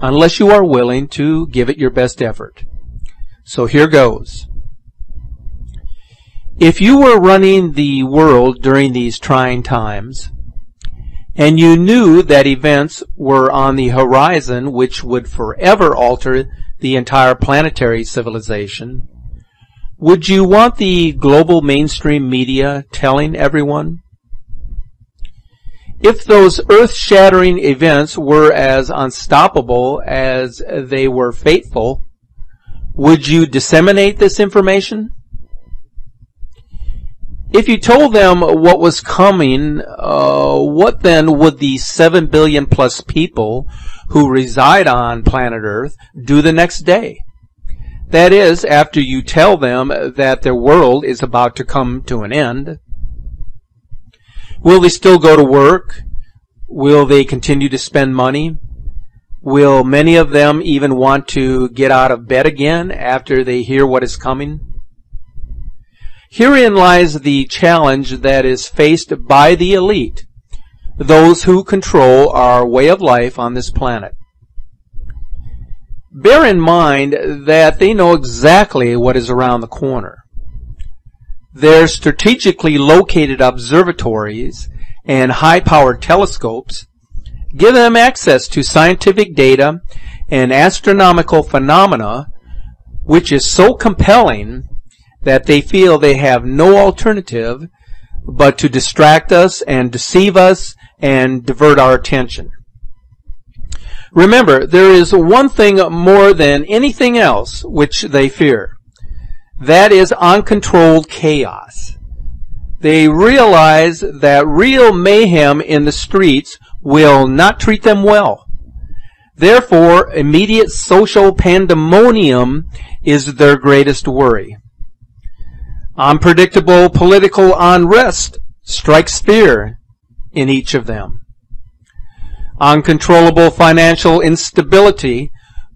unless you are willing to give it your best effort. So here goes. If you were running the world during these trying times, and you knew that events were on the horizon which would forever alter the entire planetary civilization, would you want the global mainstream media telling everyone? If those earth-shattering events were as unstoppable as they were fateful, would you disseminate this information? If you told them what was coming, uh, what then would the 7 billion plus people who reside on planet Earth do the next day? That is, after you tell them that their world is about to come to an end. Will they still go to work? Will they continue to spend money? Will many of them even want to get out of bed again after they hear what is coming? Herein lies the challenge that is faced by the elite, those who control our way of life on this planet. Bear in mind that they know exactly what is around the corner. Their strategically located observatories and high-powered telescopes give them access to scientific data and astronomical phenomena which is so compelling that they feel they have no alternative but to distract us and deceive us and divert our attention. Remember, there is one thing more than anything else which they fear. That is uncontrolled chaos. They realize that real mayhem in the streets will not treat them well. Therefore, immediate social pandemonium is their greatest worry. Unpredictable political unrest strikes fear in each of them. Uncontrollable financial instability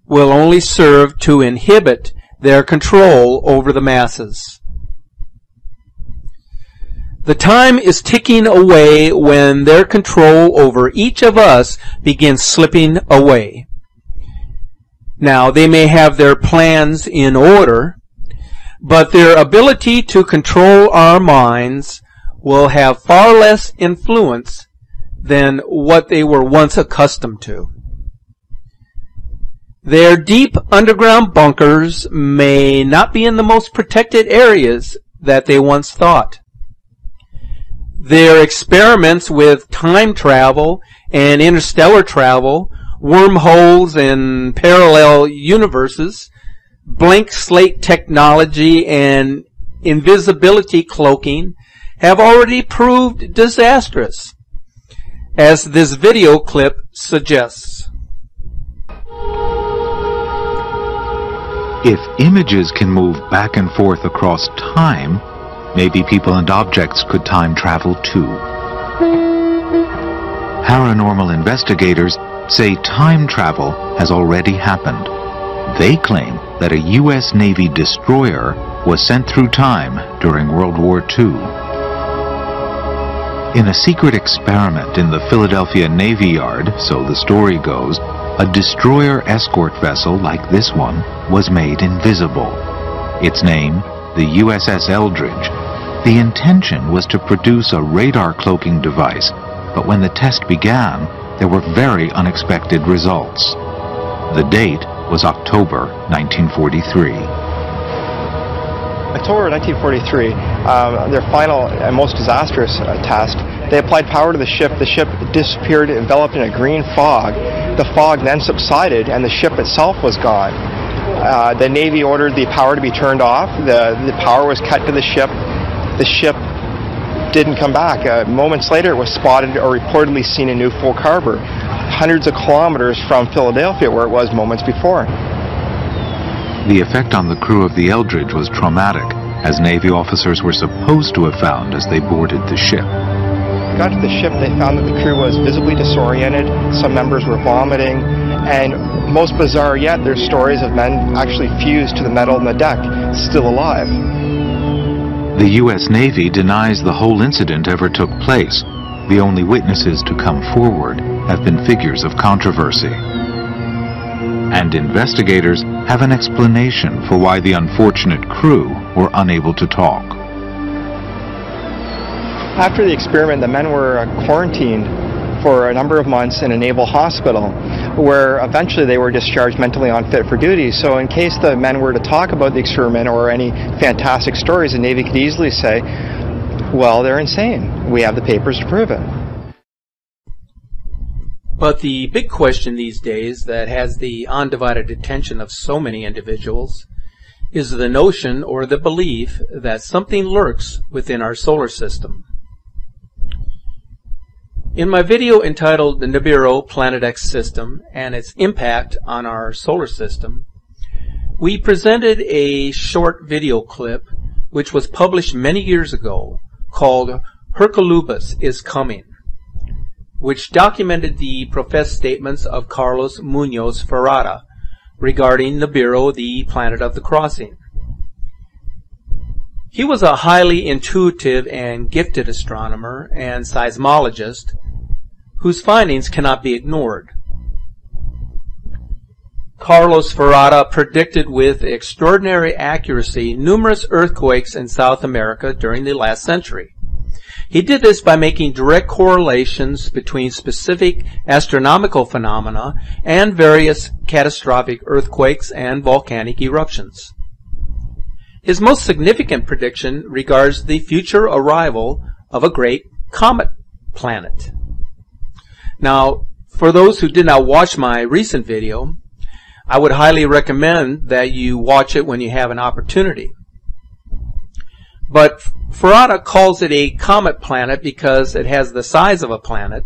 will only serve to inhibit their control over the masses. The time is ticking away when their control over each of us begins slipping away. Now, they may have their plans in order, but their ability to control our minds will have far less influence than what they were once accustomed to. Their deep underground bunkers may not be in the most protected areas that they once thought. Their experiments with time travel and interstellar travel, wormholes and parallel universes, blank slate technology and invisibility cloaking have already proved disastrous as this video clip suggests. If images can move back and forth across time, maybe people and objects could time travel too. Paranormal investigators say time travel has already happened. They claim that a U.S. Navy destroyer was sent through time during World War II. In a secret experiment in the Philadelphia Navy Yard, so the story goes, a destroyer escort vessel like this one was made invisible. Its name, the USS Eldridge. The intention was to produce a radar cloaking device, but when the test began, there were very unexpected results. The date was October 1943. October 1943, um, their final and most disastrous uh, test, they applied power to the ship. The ship disappeared, enveloped in a green fog. The fog then subsided, and the ship itself was gone. Uh, the Navy ordered the power to be turned off. The, the power was cut to the ship. The ship didn't come back. Uh, moments later, it was spotted or reportedly seen in New Folk Harbor, hundreds of kilometers from Philadelphia, where it was moments before. The effect on the crew of the Eldridge was traumatic, as Navy officers were supposed to have found as they boarded the ship. Got to the ship, they found that the crew was visibly disoriented, some members were vomiting, and most bizarre yet, there's stories of men actually fused to the metal in the deck, still alive. The U.S. Navy denies the whole incident ever took place. The only witnesses to come forward have been figures of controversy. And investigators have an explanation for why the unfortunate crew were unable to talk. After the experiment, the men were uh, quarantined for a number of months in a naval hospital where eventually they were discharged mentally unfit for duty. So in case the men were to talk about the experiment or any fantastic stories, the Navy could easily say, well, they're insane. We have the papers to prove it. But the big question these days that has the undivided attention of so many individuals is the notion or the belief that something lurks within our solar system. In my video entitled The Nibiru Planet X System and its Impact on Our Solar System, we presented a short video clip which was published many years ago called Hercolubus is Coming which documented the professed statements of Carlos Munoz Ferrada regarding Nibiru, the planet of the crossing. He was a highly intuitive and gifted astronomer and seismologist whose findings cannot be ignored. Carlos Ferrada predicted with extraordinary accuracy numerous earthquakes in South America during the last century. He did this by making direct correlations between specific astronomical phenomena and various catastrophic earthquakes and volcanic eruptions. His most significant prediction regards the future arrival of a great comet planet. Now, for those who did not watch my recent video, I would highly recommend that you watch it when you have an opportunity. But Ferrada calls it a comet planet because it has the size of a planet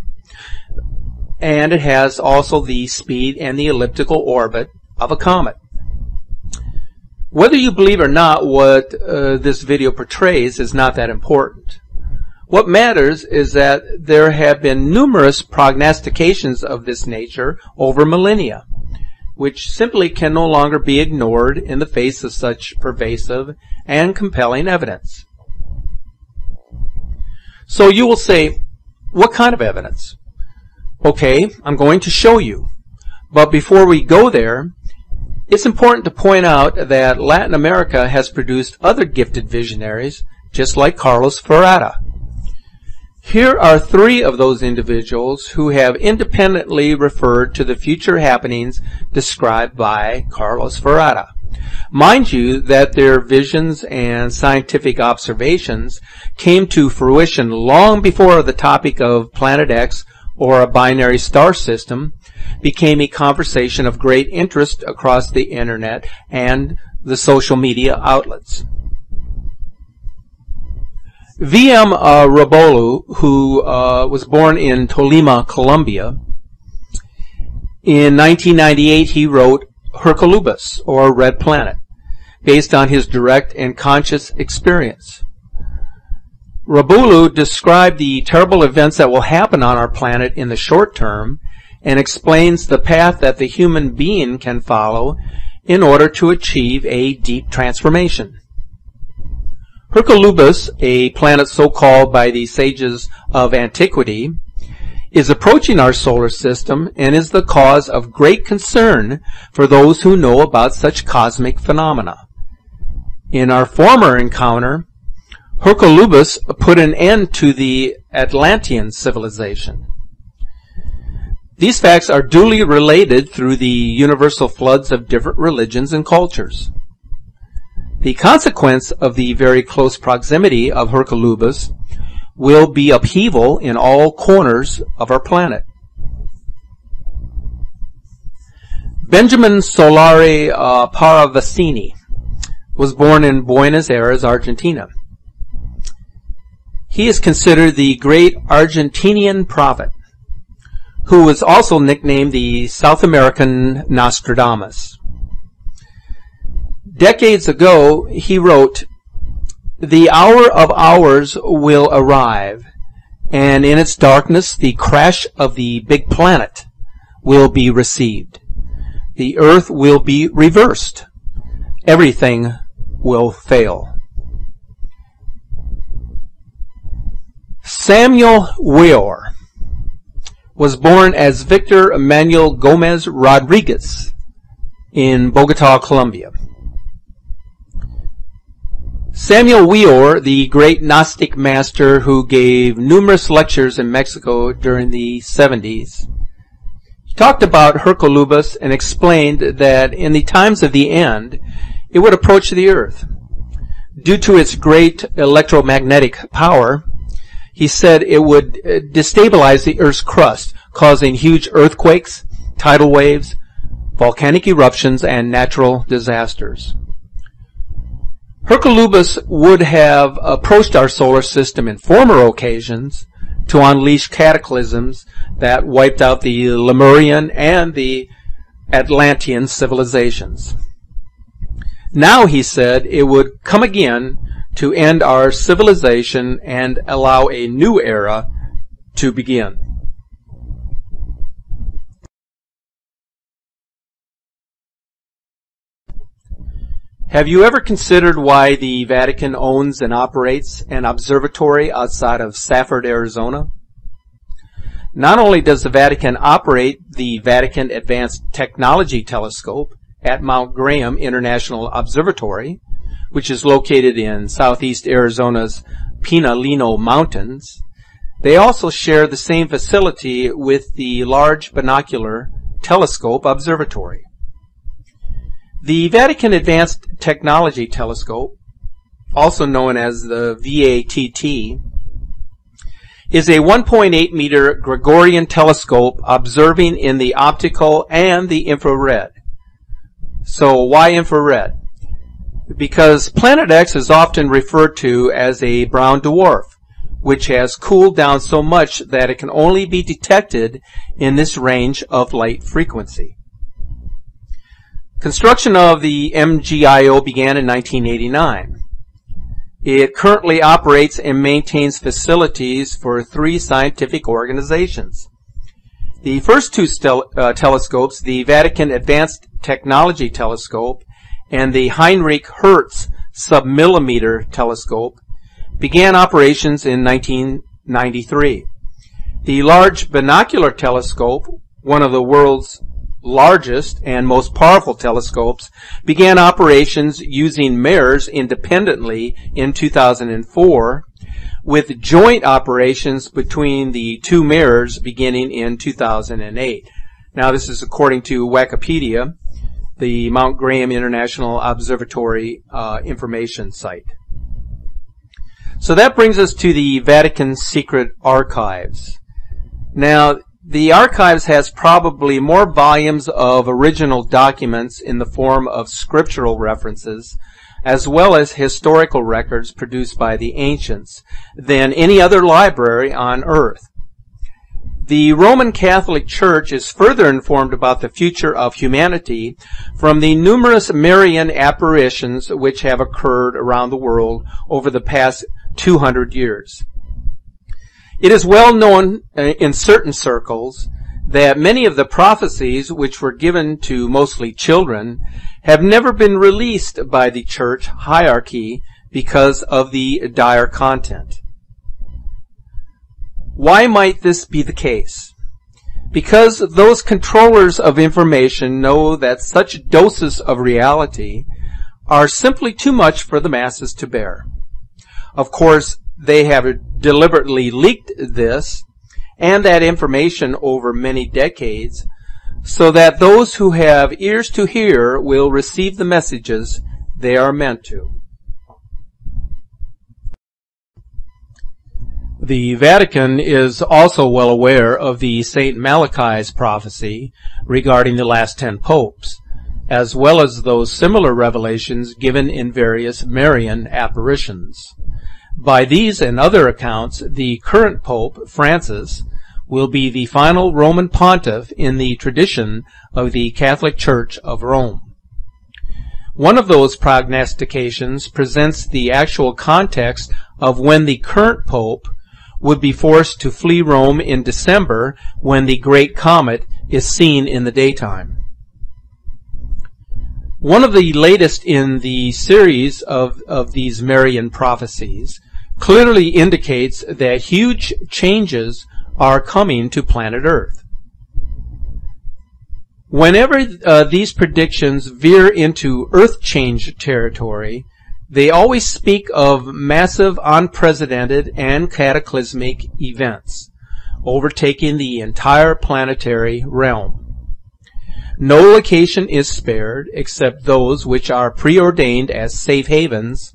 and it has also the speed and the elliptical orbit of a comet. Whether you believe or not what uh, this video portrays is not that important. What matters is that there have been numerous prognostications of this nature over millennia, which simply can no longer be ignored in the face of such pervasive and compelling evidence. So you will say, what kind of evidence? Okay, I'm going to show you. But before we go there, it's important to point out that Latin America has produced other gifted visionaries, just like Carlos Ferrada. Here are three of those individuals who have independently referred to the future happenings described by Carlos Ferrada. Mind you that their visions and scientific observations came to fruition long before the topic of Planet X or a binary star system became a conversation of great interest across the internet and the social media outlets. V.M. Uh, Rabolu, who uh, was born in Tolima, Colombia, in 1998 he wrote Hercolubus, or Red Planet, based on his direct and conscious experience. Rabolu described the terrible events that will happen on our planet in the short term and explains the path that the human being can follow in order to achieve a deep transformation. Hercolubus, a planet so called by the sages of antiquity, is approaching our solar system and is the cause of great concern for those who know about such cosmic phenomena. In our former encounter, Hercolubus put an end to the Atlantean civilization. These facts are duly related through the universal floods of different religions and cultures. The consequence of the very close proximity of Hercolubus will be upheaval in all corners of our planet. Benjamin Solari uh, Parravicini was born in Buenos Aires, Argentina. He is considered the great Argentinian prophet, who was also nicknamed the South American Nostradamus. Decades ago, he wrote, The hour of hours will arrive, and in its darkness the crash of the big planet will be received. The earth will be reversed. Everything will fail. Samuel Weor was born as Victor Emmanuel Gomez Rodriguez in Bogota, Colombia. Samuel Weor, the great Gnostic master who gave numerous lectures in Mexico during the 70s, talked about Hercolubus and explained that in the times of the end, it would approach the earth. Due to its great electromagnetic power, he said it would uh, destabilize the earth's crust, causing huge earthquakes, tidal waves, volcanic eruptions, and natural disasters. Hercolubus would have approached our solar system in former occasions to unleash cataclysms that wiped out the Lemurian and the Atlantean civilizations. Now, he said, it would come again to end our civilization and allow a new era to begin. Have you ever considered why the Vatican owns and operates an observatory outside of Safford, Arizona? Not only does the Vatican operate the Vatican Advanced Technology Telescope at Mount Graham International Observatory, which is located in southeast Arizona's Pinaleño Mountains, they also share the same facility with the Large Binocular Telescope Observatory. The Vatican Advanced Technology Telescope, also known as the VATT, is a 1.8 meter Gregorian telescope observing in the optical and the infrared. So why infrared? Because Planet X is often referred to as a brown dwarf, which has cooled down so much that it can only be detected in this range of light frequency. Construction of the MGIO began in 1989. It currently operates and maintains facilities for three scientific organizations. The first two uh, telescopes, the Vatican Advanced Technology Telescope and the Heinrich Hertz Submillimeter Telescope, began operations in 1993. The Large Binocular Telescope, one of the world's largest and most powerful telescopes, began operations using mirrors independently in 2004, with joint operations between the two mirrors beginning in 2008. Now, this is according to Wikipedia, the Mount Graham International Observatory uh, information site. So that brings us to the Vatican Secret Archives. Now, the archives has probably more volumes of original documents in the form of scriptural references, as well as historical records produced by the ancients, than any other library on earth. The Roman Catholic Church is further informed about the future of humanity from the numerous Marian apparitions which have occurred around the world over the past 200 years. It is well known uh, in certain circles that many of the prophecies which were given to mostly children have never been released by the church hierarchy because of the dire content. Why might this be the case? Because those controllers of information know that such doses of reality are simply too much for the masses to bear. Of course, they have deliberately leaked this and that information over many decades so that those who have ears to hear will receive the messages they are meant to. The Vatican is also well aware of the St. Malachi's prophecy regarding the last ten popes, as well as those similar revelations given in various Marian apparitions. By these and other accounts, the current Pope, Francis, will be the final Roman pontiff in the tradition of the Catholic Church of Rome. One of those prognostications presents the actual context of when the current Pope would be forced to flee Rome in December when the Great Comet is seen in the daytime. One of the latest in the series of, of these Marian prophecies clearly indicates that huge changes are coming to planet Earth. Whenever uh, these predictions veer into Earth change territory, they always speak of massive, unprecedented, and cataclysmic events overtaking the entire planetary realm. No location is spared except those which are preordained as safe havens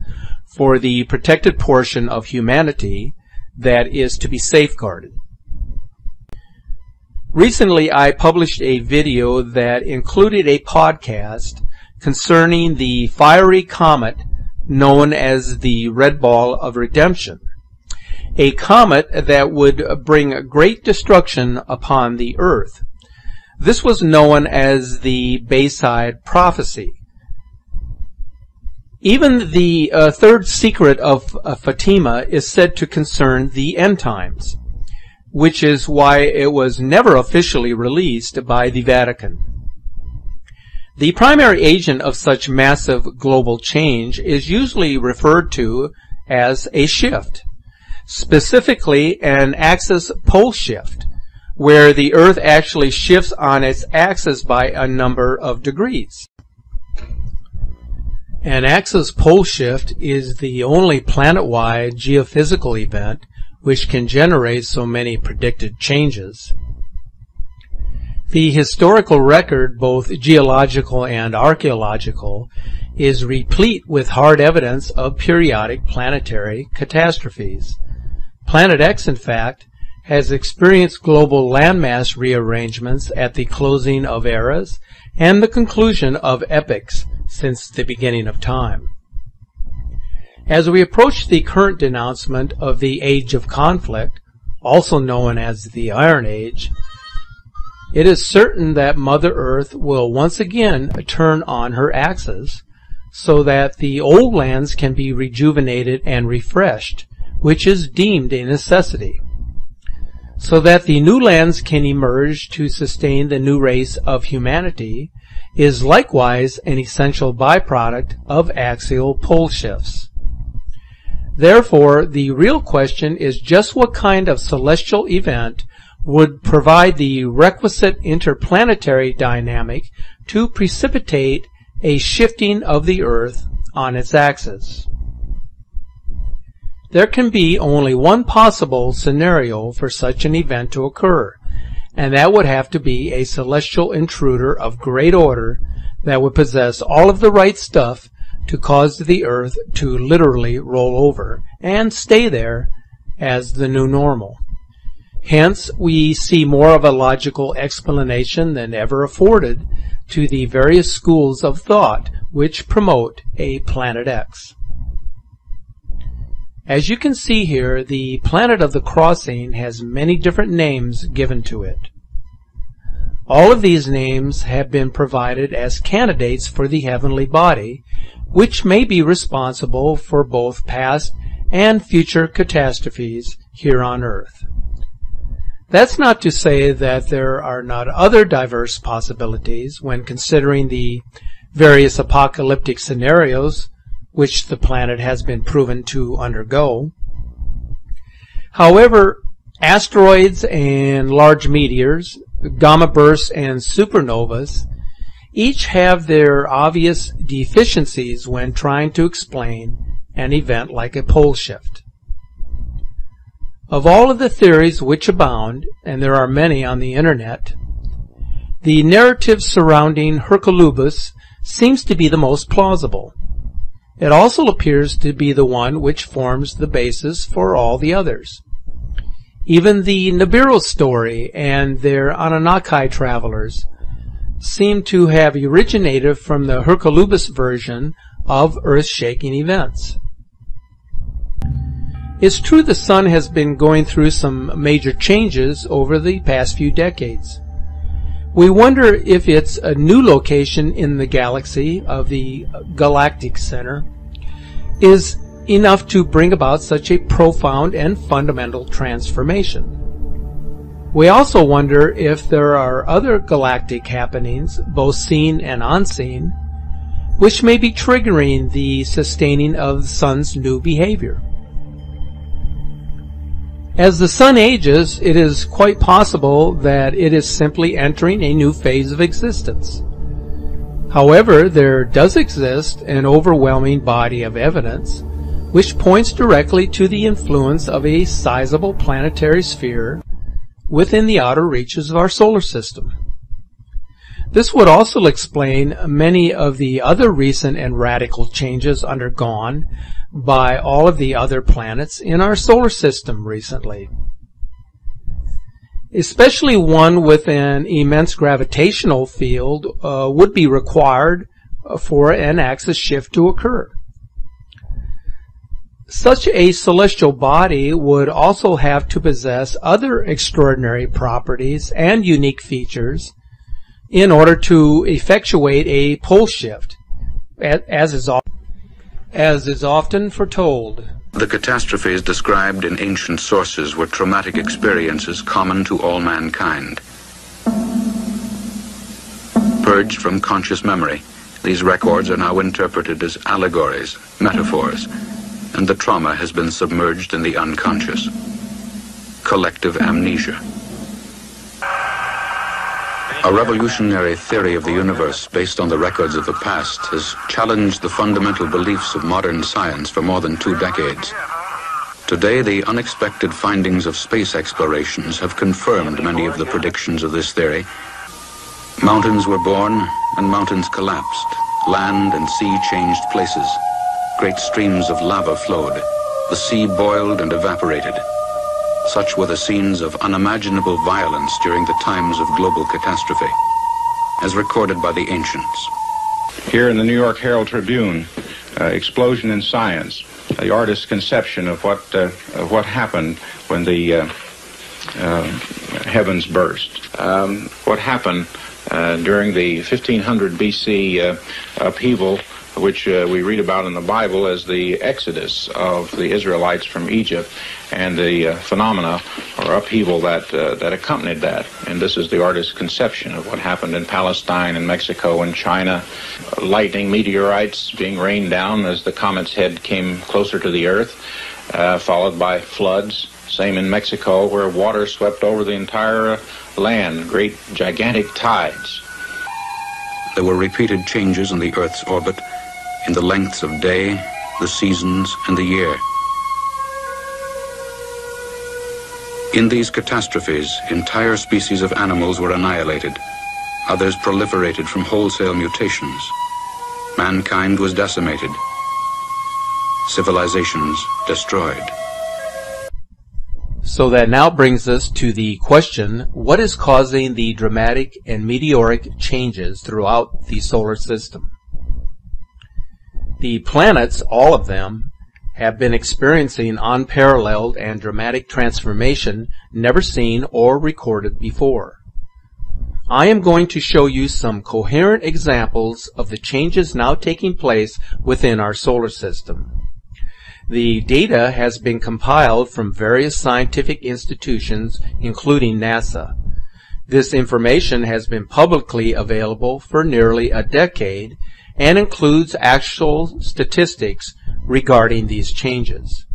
for the protected portion of humanity that is to be safeguarded. Recently, I published a video that included a podcast concerning the fiery comet known as the Red Ball of Redemption, a comet that would bring great destruction upon the earth. This was known as the Bayside Prophecy. Even the uh, third secret of uh, Fatima is said to concern the end times, which is why it was never officially released by the Vatican. The primary agent of such massive global change is usually referred to as a shift, specifically an axis pole shift, where the Earth actually shifts on its axis by a number of degrees. An axis pole shift is the only planet-wide geophysical event which can generate so many predicted changes. The historical record, both geological and archaeological, is replete with hard evidence of periodic planetary catastrophes. Planet X, in fact, has experienced global landmass rearrangements at the closing of eras and the conclusion of epochs since the beginning of time. As we approach the current denouncement of the Age of Conflict, also known as the Iron Age, it is certain that Mother Earth will once again turn on her axis so that the old lands can be rejuvenated and refreshed, which is deemed a necessity, so that the new lands can emerge to sustain the new race of humanity is likewise an essential byproduct of axial pole shifts. Therefore, the real question is just what kind of celestial event would provide the requisite interplanetary dynamic to precipitate a shifting of the Earth on its axis. There can be only one possible scenario for such an event to occur, and that would have to be a celestial intruder of great order that would possess all of the right stuff to cause the earth to literally roll over and stay there as the new normal. Hence, we see more of a logical explanation than ever afforded to the various schools of thought which promote a Planet X. As you can see here, the planet of the crossing has many different names given to it. All of these names have been provided as candidates for the heavenly body, which may be responsible for both past and future catastrophes here on earth. That's not to say that there are not other diverse possibilities when considering the various apocalyptic scenarios which the planet has been proven to undergo. However, asteroids and large meteors, gamma bursts and supernovas each have their obvious deficiencies when trying to explain an event like a pole shift. Of all of the theories which abound, and there are many on the internet, the narrative surrounding Hercolubus seems to be the most plausible. It also appears to be the one which forms the basis for all the others. Even the Nibiru story and their Anunnaki travelers seem to have originated from the Hercolubus version of earth-shaking events. It's true the sun has been going through some major changes over the past few decades. We wonder if its a new location in the galaxy of the galactic center is enough to bring about such a profound and fundamental transformation. We also wonder if there are other galactic happenings, both seen and unseen, which may be triggering the sustaining of the sun's new behavior. As the sun ages, it is quite possible that it is simply entering a new phase of existence. However, there does exist an overwhelming body of evidence which points directly to the influence of a sizable planetary sphere within the outer reaches of our solar system. This would also explain many of the other recent and radical changes undergone by all of the other planets in our solar system recently. Especially one with an immense gravitational field uh, would be required for an axis shift to occur. Such a celestial body would also have to possess other extraordinary properties and unique features in order to effectuate a pole shift, as is, as is often foretold. The catastrophes described in ancient sources were traumatic experiences common to all mankind. Purged from conscious memory, these records are now interpreted as allegories, metaphors, and the trauma has been submerged in the unconscious. Collective amnesia. A revolutionary theory of the universe based on the records of the past has challenged the fundamental beliefs of modern science for more than two decades. Today, the unexpected findings of space explorations have confirmed many of the predictions of this theory. Mountains were born and mountains collapsed. Land and sea changed places. Great streams of lava flowed. The sea boiled and evaporated. Such were the scenes of unimaginable violence during the times of global catastrophe, as recorded by the ancients. Here in the New York Herald Tribune, uh, Explosion in Science, the artist's conception of what, uh, of what happened when the uh, uh heavens burst. Um, what happened uh, during the 1500 BC uh, upheaval which uh, we read about in the Bible as the exodus of the Israelites from Egypt and the uh, phenomena or upheaval that uh, that accompanied that. And this is the artist's conception of what happened in Palestine and Mexico and China. Lightning, meteorites being rained down as the comet's head came closer to the earth, uh, followed by floods. Same in Mexico, where water swept over the entire land, great gigantic tides. There were repeated changes in the Earth's orbit in the lengths of day, the seasons, and the year. In these catastrophes, entire species of animals were annihilated. Others proliferated from wholesale mutations. Mankind was decimated. Civilizations destroyed. So that now brings us to the question, what is causing the dramatic and meteoric changes throughout the solar system? The planets, all of them, have been experiencing unparalleled and dramatic transformation never seen or recorded before. I am going to show you some coherent examples of the changes now taking place within our solar system. The data has been compiled from various scientific institutions, including NASA. This information has been publicly available for nearly a decade and includes actual statistics regarding these changes.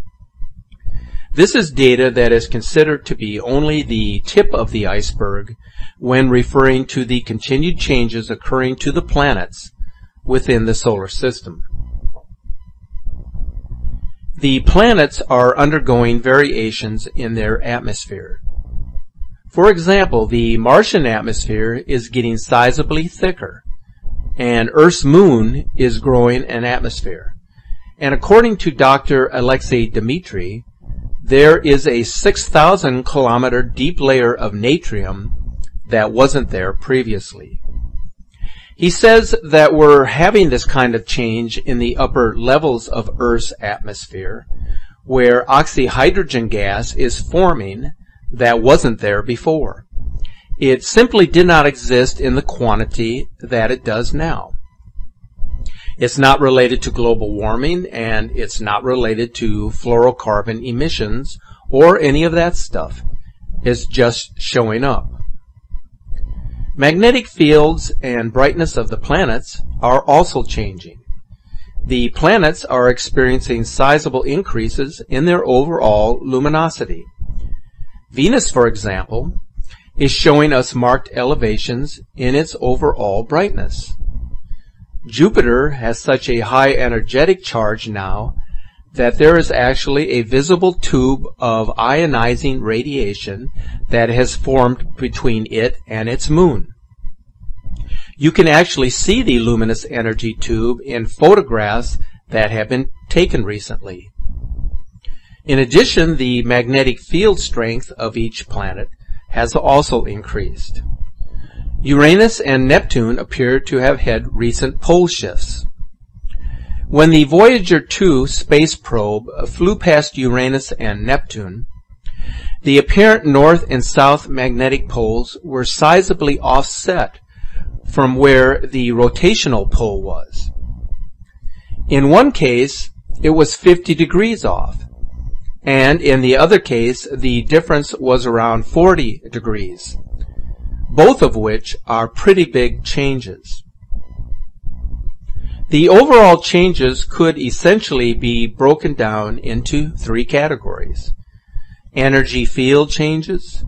This is data that is considered to be only the tip of the iceberg when referring to the continued changes occurring to the planets within the solar system. The planets are undergoing variations in their atmosphere. For example, the Martian atmosphere is getting sizably thicker and Earth's moon is growing an atmosphere. And according to Dr. Alexei Dmitry, there is a 6,000 kilometer deep layer of natrium that wasn't there previously. He says that we're having this kind of change in the upper levels of Earth's atmosphere, where oxyhydrogen gas is forming that wasn't there before. It simply did not exist in the quantity that it does now. It's not related to global warming and it's not related to fluorocarbon emissions or any of that stuff. It's just showing up. Magnetic fields and brightness of the planets are also changing. The planets are experiencing sizable increases in their overall luminosity. Venus, for example, is showing us marked elevations in its overall brightness. Jupiter has such a high energetic charge now that there is actually a visible tube of ionizing radiation that has formed between it and its moon. You can actually see the luminous energy tube in photographs that have been taken recently. In addition, the magnetic field strength of each planet has also increased. Uranus and Neptune appear to have had recent pole shifts. When the Voyager 2 space probe flew past Uranus and Neptune, the apparent north and south magnetic poles were sizably offset from where the rotational pole was. In one case, it was 50 degrees off, and in the other case, the difference was around 40 degrees, both of which are pretty big changes. The overall changes could essentially be broken down into three categories. Energy field changes,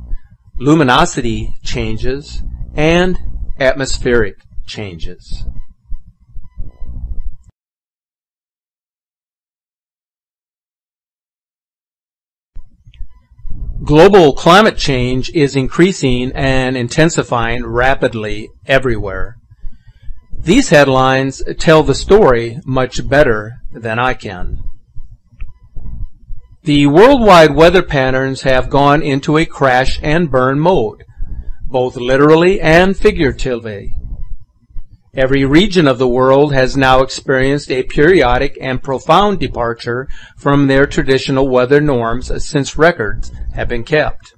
luminosity changes, and atmospheric changes. Global climate change is increasing and intensifying rapidly everywhere. These headlines tell the story much better than I can. The worldwide weather patterns have gone into a crash and burn mode, both literally and figuratively. Every region of the world has now experienced a periodic and profound departure from their traditional weather norms since records have been kept.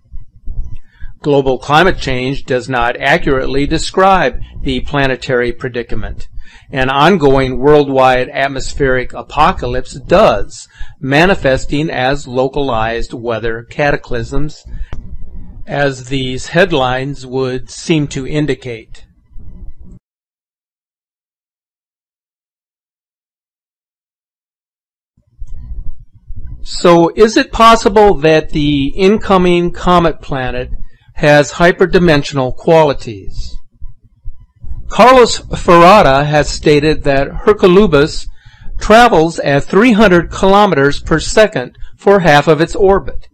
Global climate change does not accurately describe the planetary predicament. An ongoing worldwide atmospheric apocalypse does, manifesting as localized weather cataclysms, as these headlines would seem to indicate. So is it possible that the incoming comet planet has hyperdimensional qualities. Carlos Ferrada has stated that Hercolubus travels at 300 kilometers per second for half of its orbit.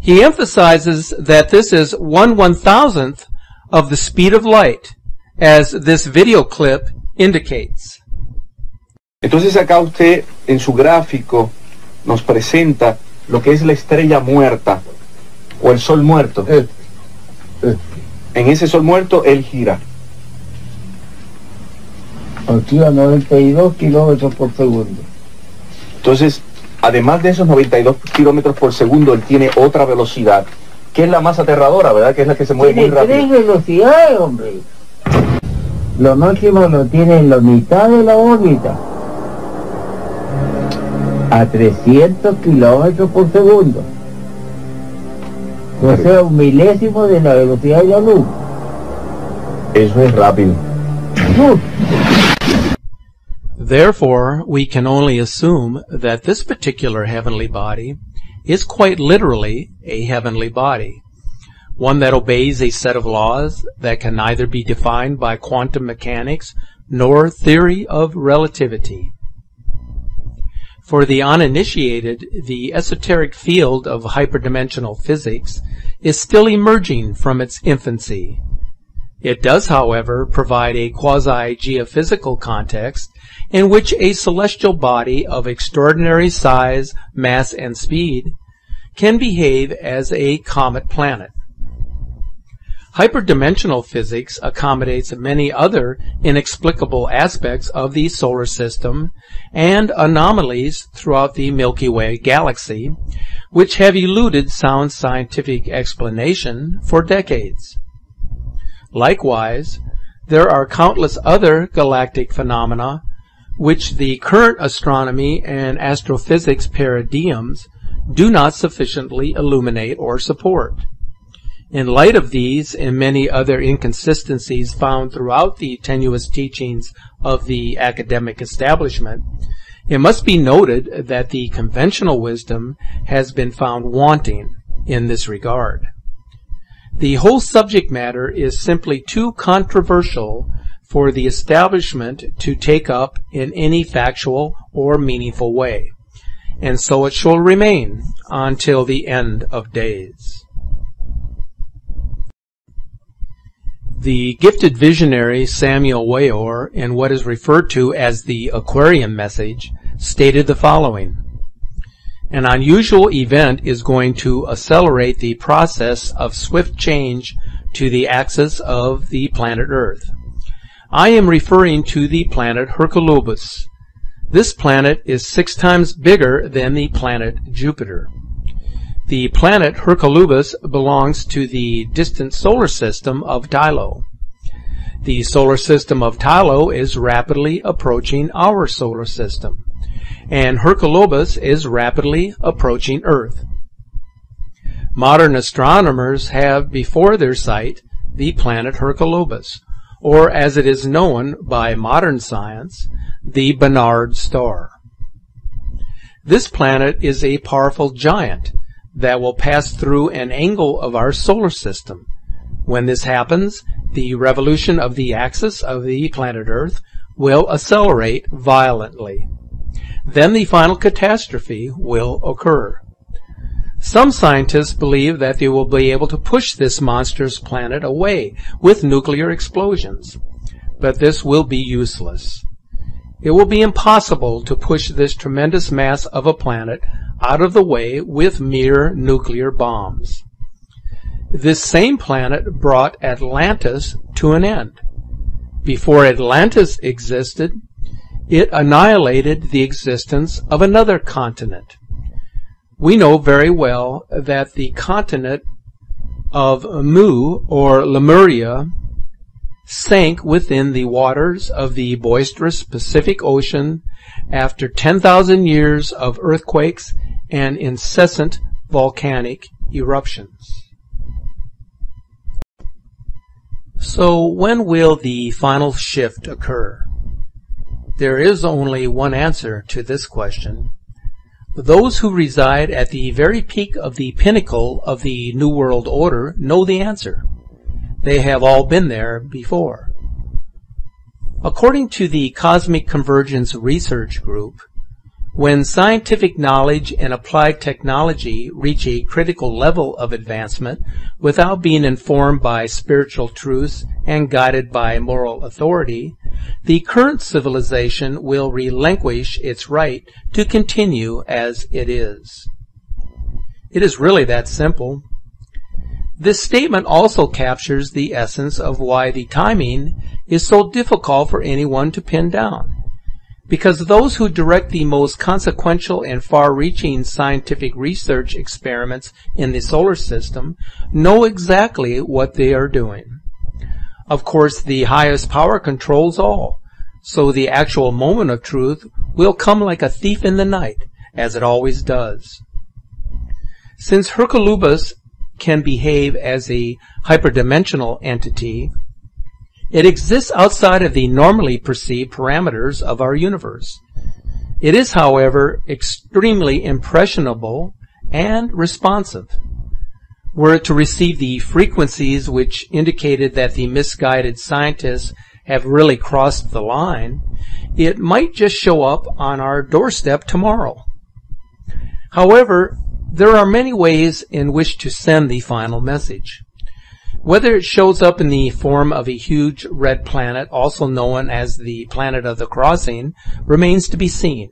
He emphasizes that this is one one thousandth of the speed of light, as this video clip indicates. Entonces acá usted en su gráfico nos presenta lo que es la estrella muerta o el sol muerto. Eh. En ese sol muerto él gira. Aquí a 92 kilómetros por segundo. Entonces, además de esos 92 kilómetros por segundo, él tiene otra velocidad, que es la más aterradora, ¿verdad? Que es la que se mueve muy rápido. hombre. Lo máximo lo tiene en la mitad de la órbita. A 300 kilómetros por segundo. O sea, un milésimo de la velocidad de la luz. Eso es rápido. Therefore, we can only assume that this particular heavenly body is quite literally a heavenly body, one that obeys a set of laws that can neither be defined by quantum mechanics nor theory of relativity. For the uninitiated, the esoteric field of hyperdimensional physics is still emerging from its infancy. It does, however, provide a quasi-geophysical context in which a celestial body of extraordinary size, mass, and speed can behave as a comet planet. Hyperdimensional physics accommodates many other inexplicable aspects of the solar system and anomalies throughout the Milky Way galaxy, which have eluded sound scientific explanation for decades. Likewise, there are countless other galactic phenomena which the current astronomy and astrophysics paradigms do not sufficiently illuminate or support. In light of these and many other inconsistencies found throughout the tenuous teachings of the academic establishment, it must be noted that the conventional wisdom has been found wanting. in this regard. The whole subject matter is simply too controversial for the establishment to take up in any factual or meaningful way, and so it shall remain until the end of days. The gifted visionary Samael Weor, in what is referred to as the Aquarian message, stated the following. An unusual event is going to accelerate the process of swift change to the axis of the planet Earth. I am referring to the planet Hercolubus. This planet is six times bigger than the planet Jupiter. The planet Hercolubus belongs to the distant solar system of Tylo. The solar system of Tylo is rapidly approaching our solar system, and Hercolubus is rapidly approaching Earth. Modern astronomers have before their sight the planet Hercolubus, or as it is known by modern science, the Barnard star. This planet is a powerful giant that will pass through an angle of our solar system. When this happens, the revolution of the axis of the planet Earth will accelerate violently. Then the final catastrophe will occur. Some scientists believe that they will be able to push this monstrous planet away with nuclear explosions, but this will be useless. It will be impossible to push this tremendous mass of a planet out of the way with mere nuclear bombs. This same planet brought Atlantis to an end. Before Atlantis existed, it annihilated the existence of another continent. We know very well that the continent of Mu or Lemuria sank within the waters of the boisterous Pacific Ocean after 10,000 years of earthquakes and incessant volcanic eruptions. So when will the final shift occur? There is only one answer to this question. Those who reside at the very peak of the pinnacle of the New World Order know the answer. They have all been there before. According to the Cosmic Convergence Research Group, when scientific knowledge and applied technology reach a critical level of advancement without being informed by spiritual truths and guided by moral authority, the current civilization will relinquish its right to continue as it is. It is really that simple. This statement also captures the essence of why the timing is so difficult for anyone to pin down because those who direct the most consequential and far-reaching scientific research experiments in the solar system know exactly what they are doing. Of course, the highest power controls all, so the actual moment of truth will come like a thief in the night, as it always does. Since Hercolubus can behave as a hyperdimensional entity, it exists outside of the normally perceived parameters of our universe. It is, however, extremely impressionable and responsive. Were it to receive the frequencies which indicated that the misguided scientists have really crossed the line, it might just show up on our doorstep tomorrow. However, there are many ways in which to send the final message. Whether it shows up in the form of a huge red planet, also known as the planet of the crossing, remains to be seen.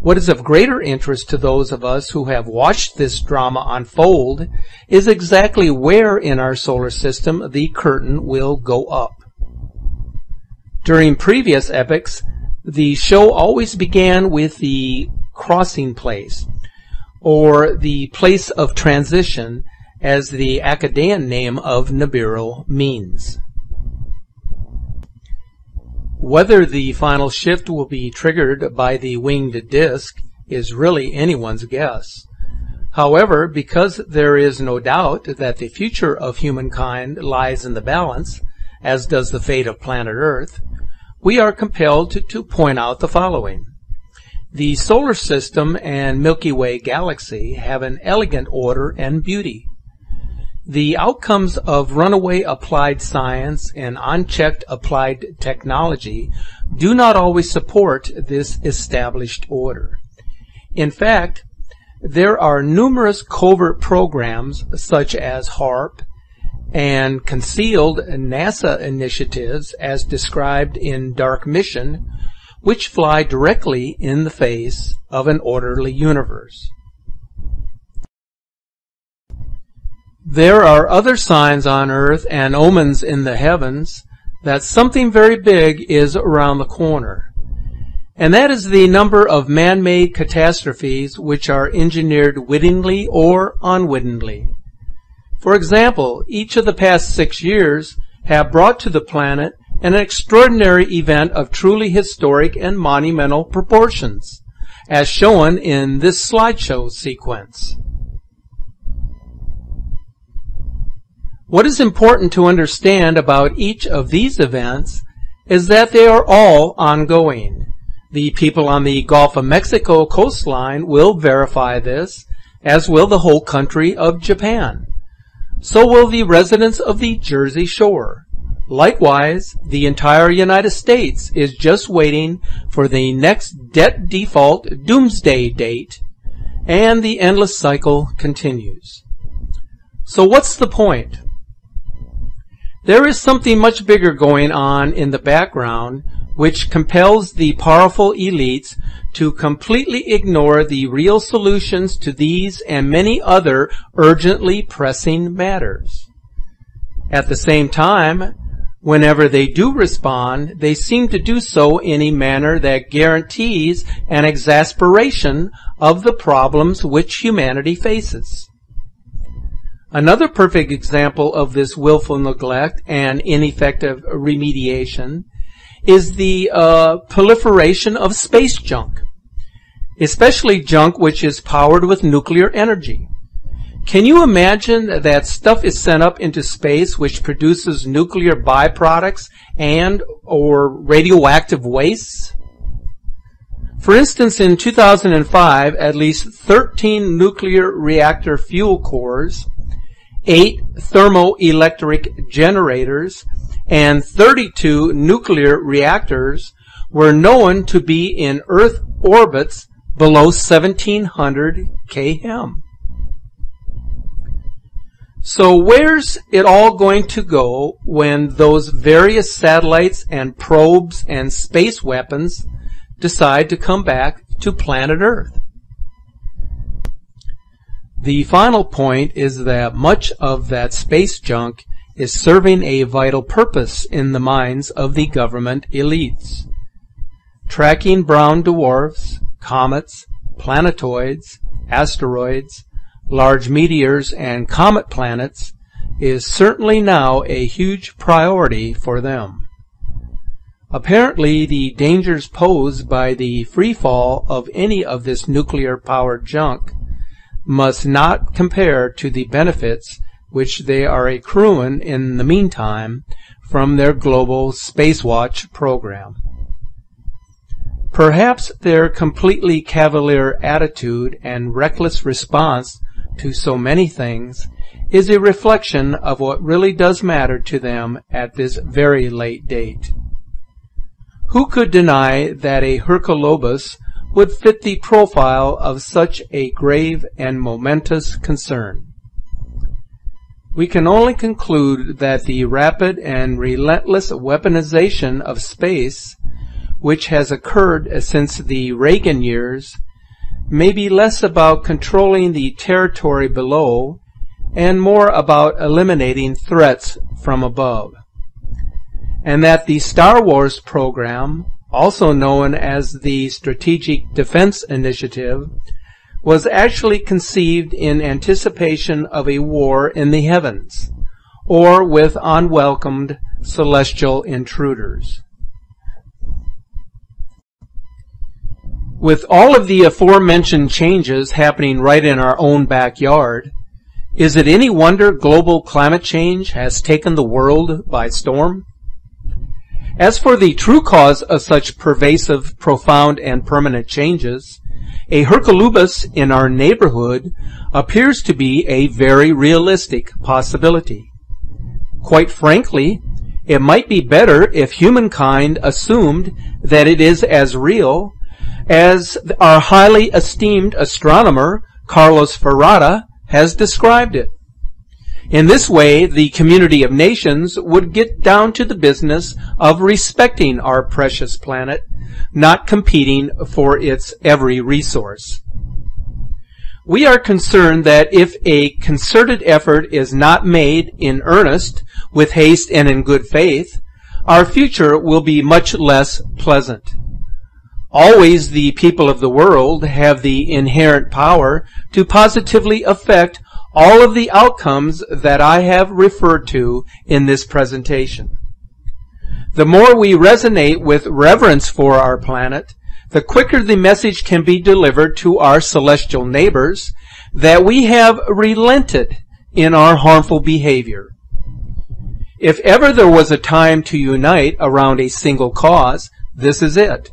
What is of greater interest to those of us who have watched this drama unfold is exactly where in our solar system the curtain will go up. During previous epochs, the show always began with the crossing place, or the place of transition as the Akkadian name of Nibiru means. Whether the final shift will be triggered by the winged disk is really anyone's guess. However, because there is no doubt that the future of humankind lies in the balance, as does the fate of planet Earth, we are compelled to, to point out the following. The solar system and Milky Way galaxy have an elegant order and beauty. The outcomes of runaway applied science and unchecked applied technology do not always support this established order. In fact, there are numerous covert programs such as HAARP and concealed NASA initiatives as described in Dark Mission which fly directly in the face of an orderly universe. There are other signs on earth and omens in the heavens that something very big is around the corner. And that is the number of man-made catastrophes which are engineered wittingly or unwittingly. For example, each of the past six years have brought to the planet an extraordinary event of truly historic and monumental proportions, as shown in this slideshow sequence. What is important to understand about each of these events is that they are all ongoing. The people on the Gulf of Mexico coastline will verify this, as will the whole country of Japan. So will the residents of the Jersey Shore. Likewise, the entire United States is just waiting for the next debt default doomsday date, and the endless cycle continues. So what's the point? There is something much bigger going on in the background which compels the powerful elites to completely ignore the real solutions to these and many other urgently pressing matters. At the same time, whenever they do respond, they seem to do so in a manner that guarantees an exasperation of the problems which humanity faces. Another perfect example of this willful neglect and ineffective remediation is the uh, proliferation of space junk, especially junk which is powered with nuclear energy. Can you imagine that stuff is sent up into space which produces nuclear byproducts and or radioactive wastes? For instance, in 2005, at least 13 nuclear reactor fuel cores, 8 thermoelectric generators, and 32 nuclear reactors were known to be in Earth orbits below 1700 km. So where's it all going to go when those various satellites and probes and space weapons decide to come back to planet Earth? The final point is that much of that space junk is serving a vital purpose in the minds of the government elites. Tracking brown dwarfs, comets, planetoids, asteroids, large meteors, and comet planets is certainly now a huge priority for them. Apparently, the dangers posed by the free fall of any of this nuclear powered junk must not compare to the benefits which they are accruing in the meantime from their global Spacewatch program. Perhaps their completely cavalier attitude and reckless response to so many things is a reflection of what really does matter to them at this very late date. Who could deny that a Hercolubus would fit the profile of such a grave and momentous concern? we can only conclude that the rapid and relentless weaponization of space, which has occurred since the Reagan years, may be less about controlling the territory below and more about eliminating threats from above. And that the Star Wars program, also known as the Strategic Defense Initiative, was actually conceived in anticipation of a war in the heavens, or with unwelcomed celestial intruders. With all of the aforementioned changes happening right in our own backyard, is it any wonder global climate change has taken the world by storm? As for the true cause of such pervasive, profound, and permanent changes, a Hercolubus in our neighborhood appears to be a very realistic possibility. Quite frankly, it might be better if humankind assumed that it is as real as our highly esteemed astronomer Carlos Ferrada has described it. In this way, the community of nations would get down to the business of respecting our precious planet, not competing for its every resource. We are concerned that if a concerted effort is not made in earnest, with haste and in good faith, our future will be much less pleasant. Always the people of the world have the inherent power to positively affect all of the outcomes that I have referred to in this presentation. The more we resonate with reverence for our planet, the quicker the message can be delivered to our celestial neighbors that we have relented in our harmful behavior. If ever there was a time to unite around a single cause, this is it.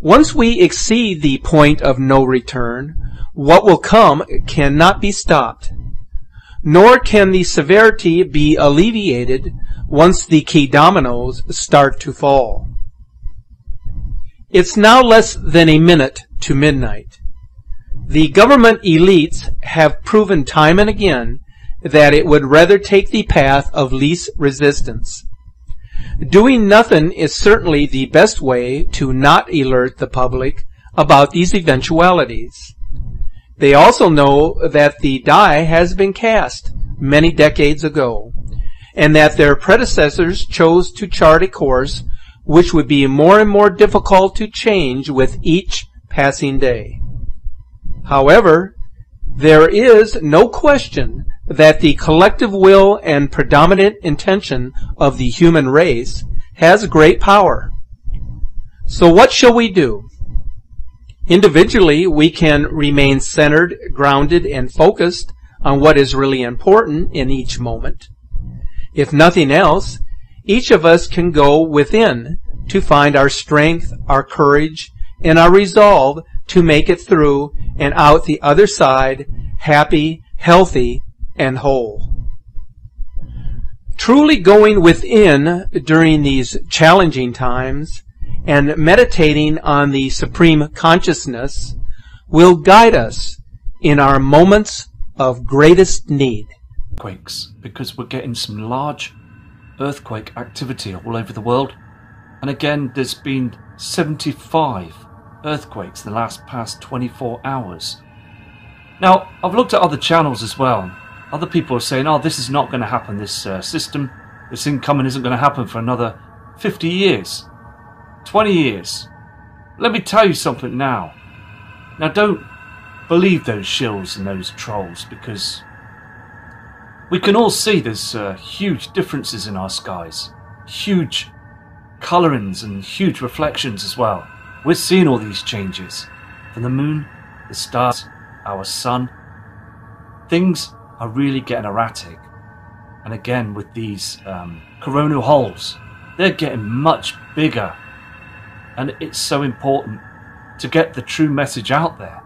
Once we exceed the point of no return, what will come cannot be stopped. Nor can the severity be alleviated once the key dominoes start to fall. It's now less than a minute to midnight. The government elites have proven time and again that it would rather take the path of least resistance. Doing nothing is certainly the best way to not alert the public about these eventualities. They also know that the die has been cast many decades ago, and that their predecessors chose to chart a course which would be more and more difficult to change with each passing day. However, there is no question that the collective will and predominant intention of the human race has great power. So what shall we do? Individually, we can remain centered, grounded, and focused on what is really important in each moment. If nothing else, each of us can go within to find our strength, our courage, and our resolve to make it through and out the other side happy, healthy, and whole. Truly going within during these challenging times and meditating on the supreme consciousness will guide us in our moments of greatest need. Quakes, because we're getting some large earthquake activity all over the world. And again, there's been 75 earthquakes in the last past 24 hours. Now, I've looked at other channels as well, other people are saying, oh, this is not going to happen, this uh, system, this incoming isn't going to happen for another 50 years, 20 years. Let me tell you something now. Now, don't believe those shills and those trolls because we can all see there's uh, huge differences in our skies, huge colourings and huge reflections as well. We're seeing all these changes from the moon, the stars, our sun. Things are really getting erratic. And again, with these um, coronal holes, they're getting much bigger. And it's so important to get the true message out there.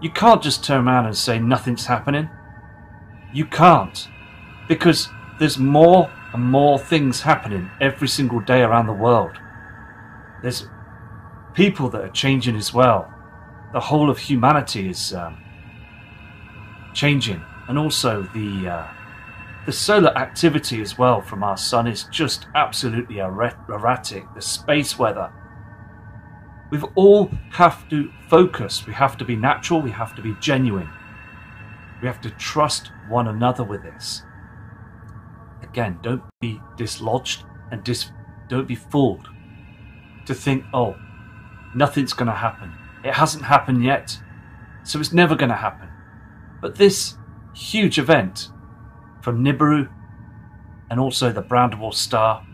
You can't just turn around and say nothing's happening. You can't. Because there's more and more things happening every single day around the world. There's people that are changing as well. The whole of humanity is um, changing and also the uh, the solar activity as well from our sun is just absolutely erratic. The space weather. We all have to focus. We have to be natural. We have to be genuine. We have to trust one another with this. Again, don't be dislodged and dis- don't be fooled to think, oh, nothing's going to happen. It hasn't happened yet, so it's never going to happen. But this huge event from Nibiru and also the Brown Dwarf Star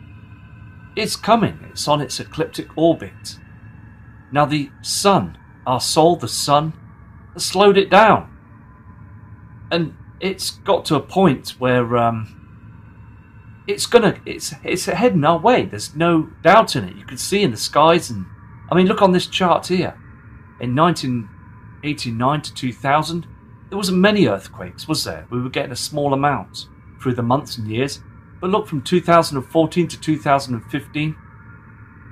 It's coming. It's on its ecliptic orbit. Now, the Sun, our soul, the Sun, has slowed it down. And it's got to a point where um, it's gonna it's it's heading our way. There's no doubt in it. You can see in the skies, and I mean, look on this chart here. In 1989 to 2000, there wasn't many earthquakes, was there? We were getting a small amount through the months and years. But look, from 2014 to 2015,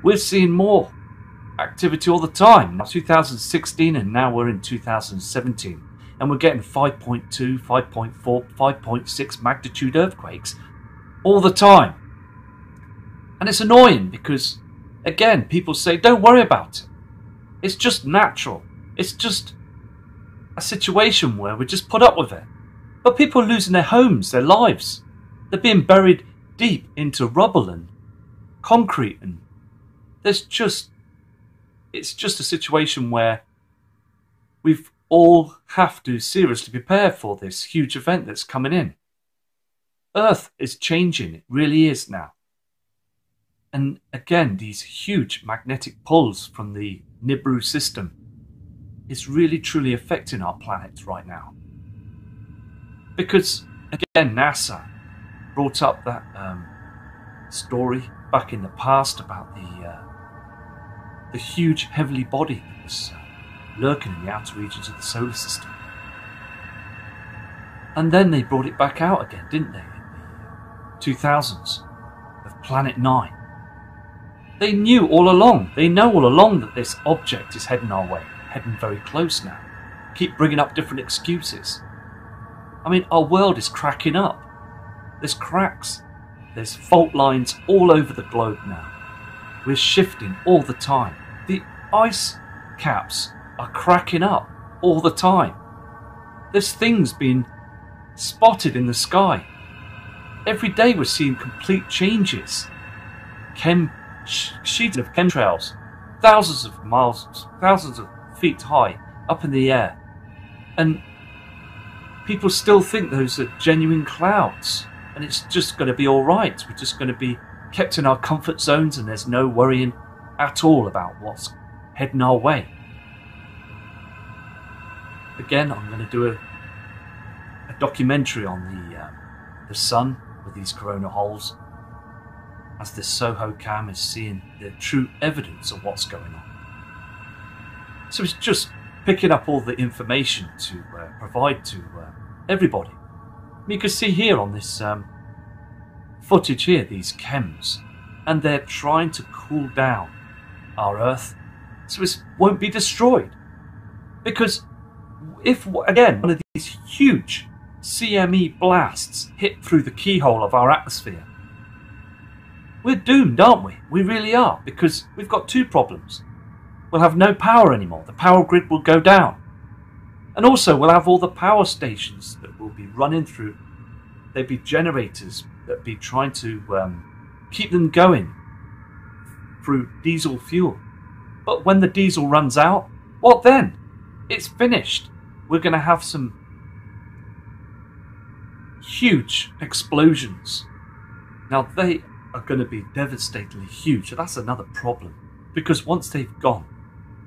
we're seeing more activity all the time. 2016, and now we're in 2017, and we're getting 5.2, 5.4, 5.6 magnitude earthquakes all the time. And it's annoying because, again, people say, don't worry about it. It's just natural. It's just a situation where we just put up with it. But people are losing their homes, their lives. They're being buried deep into rubble and concrete and there's just it's just a situation where we've all have to seriously prepare for this huge event that's coming in. Earth is changing, it really is now. And again, these huge magnetic pulls from the Nibiru system is really truly affecting our planet right now. Because, again, NASA brought up that um, story back in the past about the uh, the huge heavenly body that was uh, lurking in the outer regions of the solar system. And then they brought it back out again, didn't they? in the 2000s of Planet 9. They knew all along, they know all along that this object is heading our way, heading very close now. Keep bringing up different excuses. I mean, our world is cracking up. There's cracks, there's fault lines all over the globe now. We're shifting all the time. The ice caps are cracking up all the time. There's things being spotted in the sky Every day we're seeing complete changes. Chem sheets of chemtrails, thousands of miles, thousands of feet high, up in the air, and people still think those are genuine clouds, and it's just going to be all right. We're just going to be kept in our comfort zones, and there's no worrying at all about what's heading our way. Again, I'm going to do a, a documentary on the um, the sun with these corona holes, as this Soho cam is seeing the true evidence of what's going on. So it's just picking up all the information to uh, provide to uh, everybody. You can see here on this um, footage here, these chems, and they're trying to cool down our Earth so it won't be destroyed. Because if, again, one of these huge CME blasts hit through the keyhole of our atmosphere. We're doomed, aren't we? We really are, because we've got two problems. We'll have no power anymore, the power grid will go down. And also, we'll have all the power stations that will be running through. There'd be generators that be trying to um, keep them going through diesel fuel. But when the diesel runs out, what then? It's finished. We're going to have some huge explosions. Now, they are going to be devastatingly huge. That's another problem. Because once they've gone,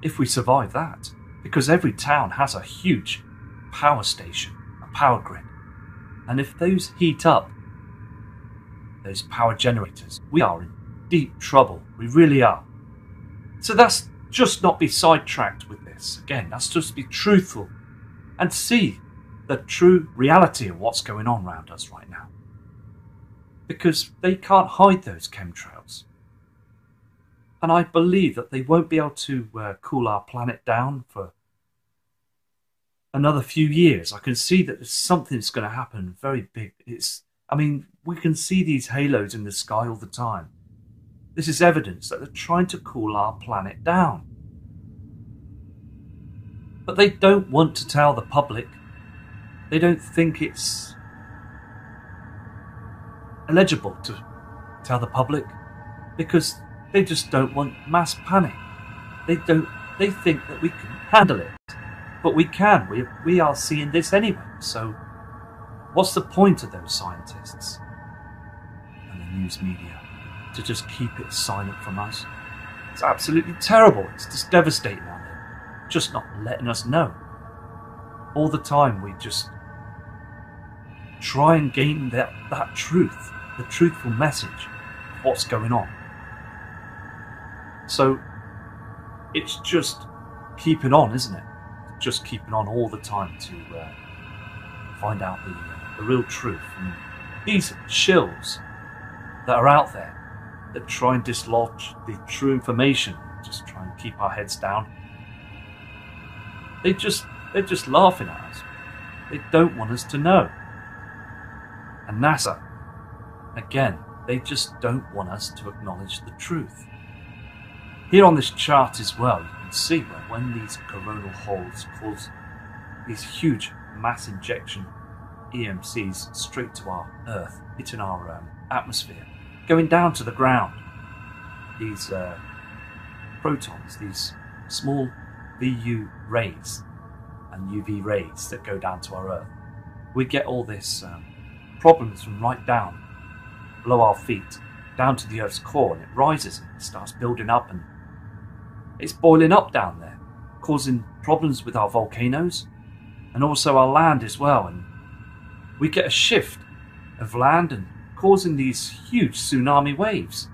if we survive that, because every town has a huge power station, a power grid, and if those heat up, those power generators, we are in deep trouble. We really are. So that's just not be sidetracked with this. Again, that's just be truthful and see the true reality of what's going on around us right now. Because they can't hide those chemtrails. And I believe that they won't be able to uh, cool our planet down for another few years. I can see that something's going to happen very big. It's, I mean, we can see these halos in the sky all the time. This is evidence that they're trying to cool our planet down. But they don't want to tell the public they don't think it's eligible to tell the public because they just don't want mass panic. They don't. They think that we can handle it, but we can. We we are seeing this anyway. So, what's the point of those scientists and the news media to just keep it silent from us? It's absolutely terrible. It's just devastating on them, just not letting us know. All the time we just try and gain that, that truth, the truthful message of what's going on. So it's just keeping on, isn't it? Just keeping on all the time to uh, find out the, uh, the real truth. And these shills that are out there that try and dislodge the true information, just try and keep our heads down. They just they're just laughing at us. They don't want us to know. And NASA, again, they just don't want us to acknowledge the truth. Here on this chart as well, you can see where when these coronal holes cause these huge mass injection EMCs straight to our Earth, hitting our um, atmosphere, going down to the ground. These uh, protons, these small VU rays and UV rays that go down to our Earth. We get all this um, problems from right down below our feet, down to the Earth's core, and it rises and starts building up, and it's boiling up down there, causing problems with our volcanoes and also our land as well. And we get a shift of land and causing these huge tsunami waves.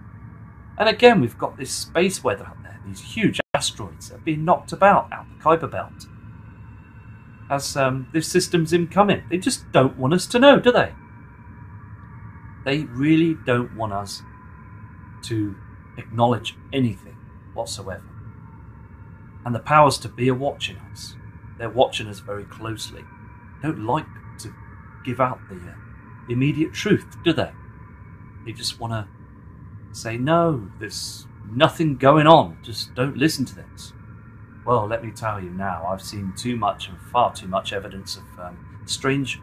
And again, we've got this space weather up there, these huge asteroids that are being knocked about out the Kuiper Belt. As um, this system's incoming, they just don't want us to know, do they? They really don't want us to acknowledge anything whatsoever. And the powers to be are watching us. They're watching us very closely. They don't like to give out the uh, immediate truth, do they? They just want to say, no, there's nothing going on, just don't listen to this. Well, let me tell you now, I've seen too much and far too much evidence of um, strange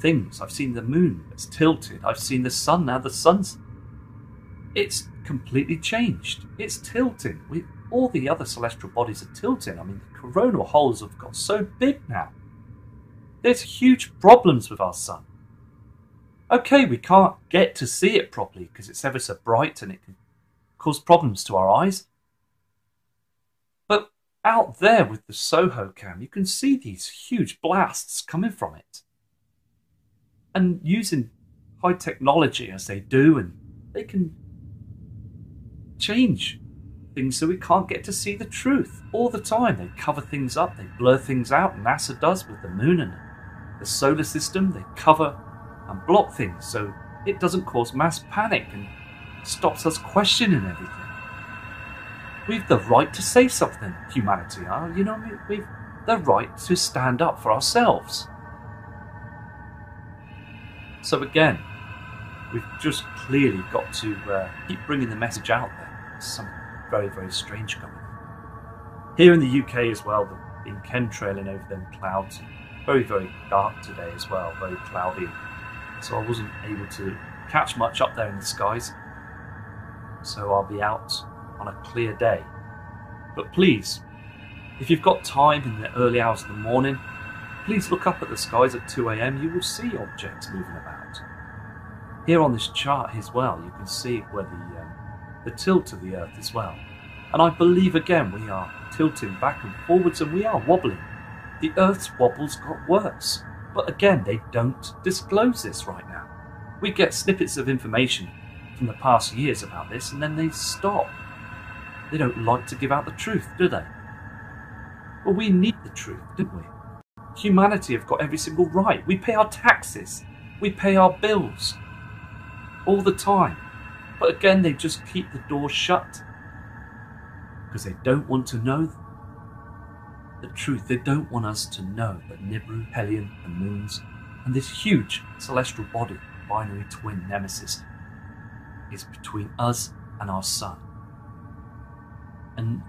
things. I've seen the moon that's tilted, I've seen the sun, now the sun's. It's completely changed. It's tilting. We, all the other celestial bodies are tilting. I mean, the coronal holes have got so big now. There's huge problems with our sun. Okay, we can't get to see it properly because it's ever so bright and it can cause problems to our eyes. But out there with the Soho cam, you can see these huge blasts coming from it. And using high technology as they do, and they can change things so we can't get to see the truth all the time. They cover things up, they blur things out, NASA does with the moon and the solar system. They cover and block things so it doesn't cause mass panic and stops us questioning everything. We've the right to say something, humanity are. You know, we've the right to stand up for ourselves. So again, we've just clearly got to uh, keep bringing the message out there. Something very, very strange coming. Here in the UK as well, the been chemtrailing over them clouds. Very, very dark today as well, very cloudy so I wasn't able to catch much up there in the skies. So I'll be out on a clear day. But please, if you've got time in the early hours of the morning, please look up at the skies at 2am. You will see objects moving about. Here on this chart as well, you can see where the, um, the tilt of the Earth as well. And I believe again we are tilting back and forwards and we are wobbling. The Earth's wobbles got worse. But again, they don't disclose this right now. We get snippets of information from the past years about this and then they stop. They don't like to give out the truth, do they? Well, we need the truth, don't we? Humanity have got every single right. We pay our taxes, we pay our bills all the time. But again, they just keep the door shut because they don't want to know the truth. They don't want us to know that Nibiru, Hellion, and Moons, and this huge celestial body, binary twin nemesis, is between us and our sun. And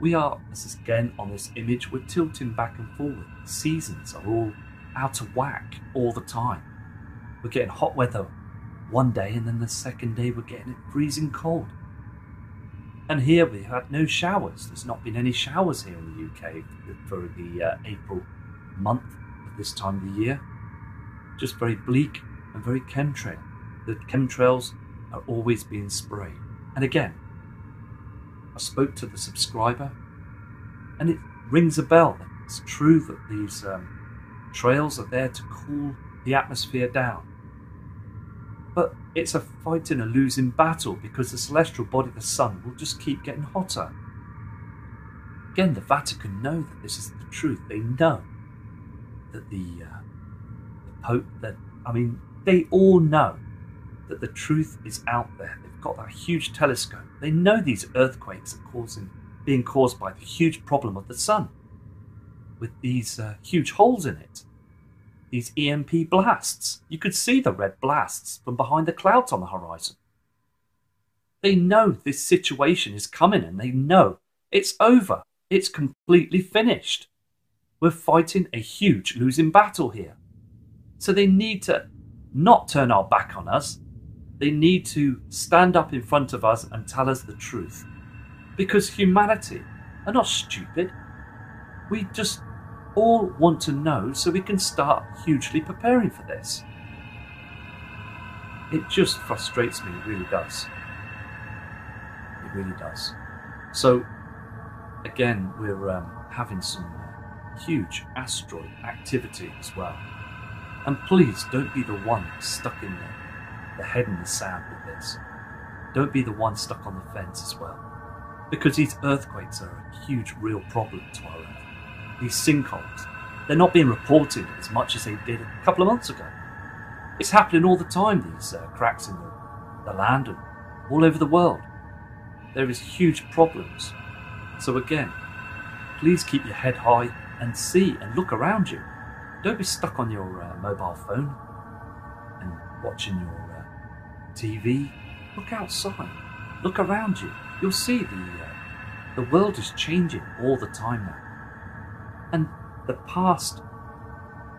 we are, as again on this image, we're tilting back and forward. The seasons are all out of whack all the time. We're getting hot weather one day, and then the second day we're getting it freezing cold. And here we had no showers. There's not been any showers here in the UK for the uh, April month at this time of the year. Just very bleak and very chemtrail. The chemtrails are always being sprayed. And again, I spoke to the subscriber, and it rings a bell. It's true that these um, trails are there to cool the atmosphere down. But it's a fighting a losing battle because the celestial body, the sun, will just keep getting hotter. Again, the Vatican know that this is the truth. They know that the, uh, the Pope, that I mean, they all know that the truth is out there. They've got that huge telescope. They know these earthquakes are causing, being caused by the huge problem of the sun, with these uh, huge holes in it these EMP blasts. You could see the red blasts from behind the clouds on the horizon. They know this situation is coming and they know it's over. It's completely finished. We're fighting a huge losing battle here. So they need to not turn our back on us. They need to stand up in front of us and tell us the truth. Because humanity are not stupid. We just all want to know so we can start hugely preparing for this. It just frustrates me, it really does. It really does. So, again, we're um, having some uh, huge asteroid activity as well. And please don't be the one stuck in there, the head in the sand with this. Don't be the one stuck on the fence as well. Because these earthquakes are a huge, real problem to our Earth these sinkholes, they're not being reported as much as they did a couple of months ago. It's happening all the time, these uh, cracks in the, the land and all over the world. There is huge problems. So again, please keep your head high and see and look around you. Don't be stuck on your uh, mobile phone and watching your uh, TV. Look outside. Look around you. You'll see the uh, the world is changing all the time now. And the past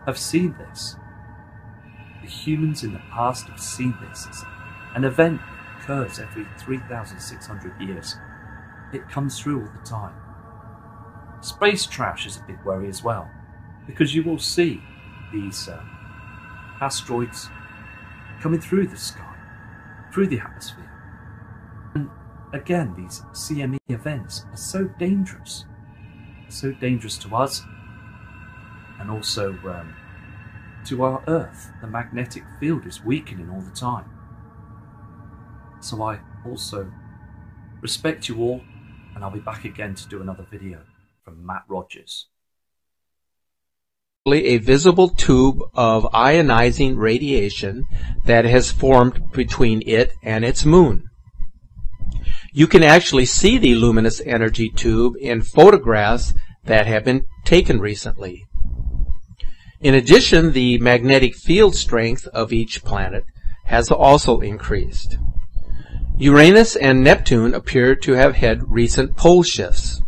have seen this. The humans in the past have seen this an event that occurs every 3,600 years. It comes through all the time. Space trash is a big worry as well, because you will see these uh, asteroids coming through the sky, through the atmosphere. And again, these CME events are so dangerous so dangerous to us and also um, to our Earth. The magnetic field is weakening all the time. So I also respect you all, and I'll be back again to do another video from Matt Rogers. A visible tube of ionizing radiation that has formed between it and its moon. You can actually see the luminous energy tube in photographs that have been taken recently. In addition, the magnetic field strength of each planet has also increased. Uranus and Neptune appear to have had recent pole shifts.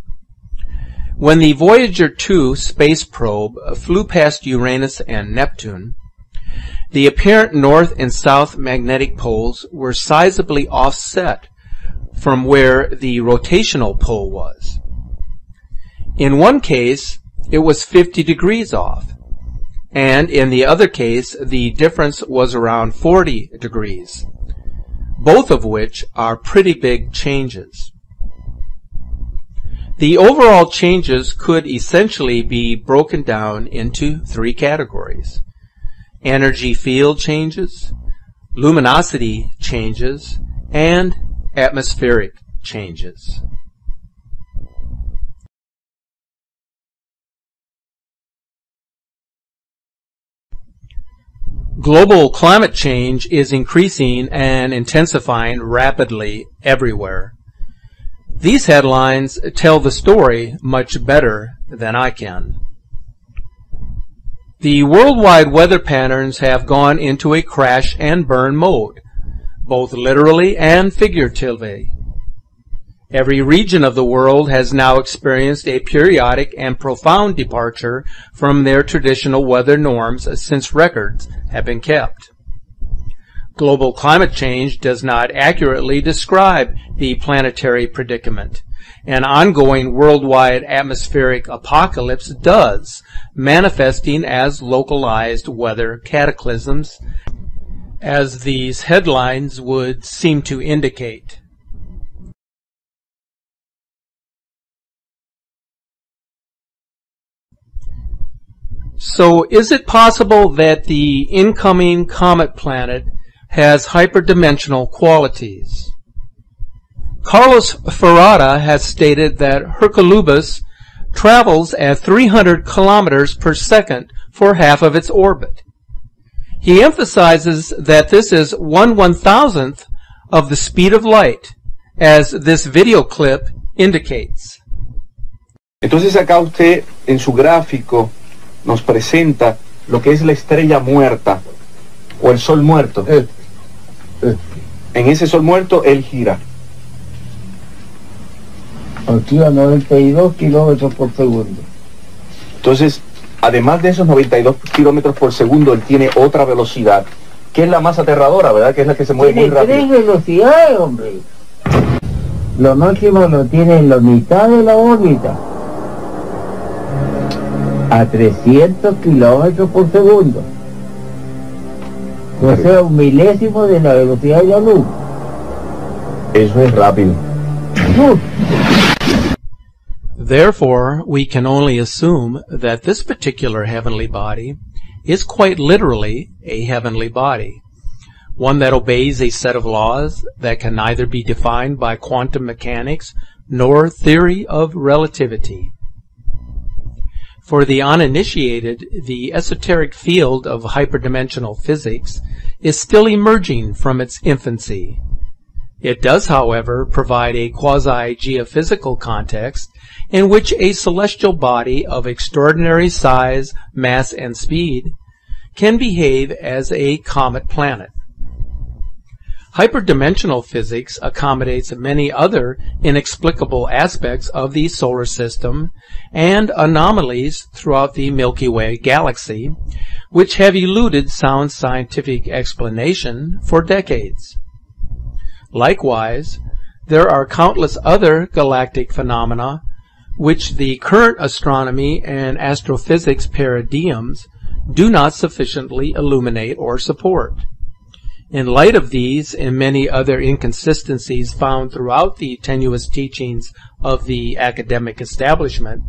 When the Voyager 2 space probe flew past Uranus and Neptune, the apparent north and south magnetic poles were sizably offset from where the rotational pole was. In one case, it was 50 degrees off, and in the other case, the difference was around 40 degrees, both of which are pretty big changes. The overall changes could essentially be broken down into three categories. Energy field changes, luminosity changes, and atmospheric changes. Global climate change is increasing and intensifying rapidly everywhere. These headlines tell the story much better than I can. The worldwide weather patterns have gone into a crash and burn mode both literally and figuratively. Every region of the world has now experienced a periodic and profound departure from their traditional weather norms since records have been kept. Global climate change does not accurately describe the planetary predicament. An ongoing worldwide atmospheric apocalypse does, manifesting as localized weather cataclysms as these headlines would seem to indicate. So is it possible that the incoming comet planet has hyperdimensional qualities. Carlos Ferrada has stated that Hercolubus travels at 300 kilometers per second for half of its orbit. He emphasizes that this is one one thousandth of the speed of light, as this video clip indicates. Entonces acá usted en su gráfico nos presenta lo que es la estrella muerta o el sol muerto. Eh, eh. En ese sol muerto él gira. Aquí a 92 kilómetros por segundo. Entonces, además de esos 92 kilómetros por segundo, él tiene otra velocidad, que es la más aterradora, ¿verdad? Que es la que se mueve muy Tiene tres rápido. velocidades, hombre. Lo máximo lo tiene en la mitad de la órbita. A 300 kilómetros por segundo. O sea, un milésimo de la velocidad de la luz. Eso es rápido. Therefore, we can only assume that this particular heavenly body is quite literally a heavenly body, one that obeys a set of laws that can neither be defined by quantum mechanics nor theory of relativity. For the uninitiated, the esoteric field of hyperdimensional physics is still emerging from its infancy. It does, however, provide a quasi-geophysical context in which a celestial body of extraordinary size, mass, and speed can behave as a comet planet. Hyperdimensional physics accommodates many other inexplicable aspects of the solar system and anomalies throughout the Milky Way galaxy, which have eluded sound scientific explanation for decades. Likewise, there are countless other galactic phenomena which the current astronomy and astrophysics paradigms do not sufficiently illuminate or support. In light of these and many other inconsistencies found throughout the tenuous teachings of the academic establishment,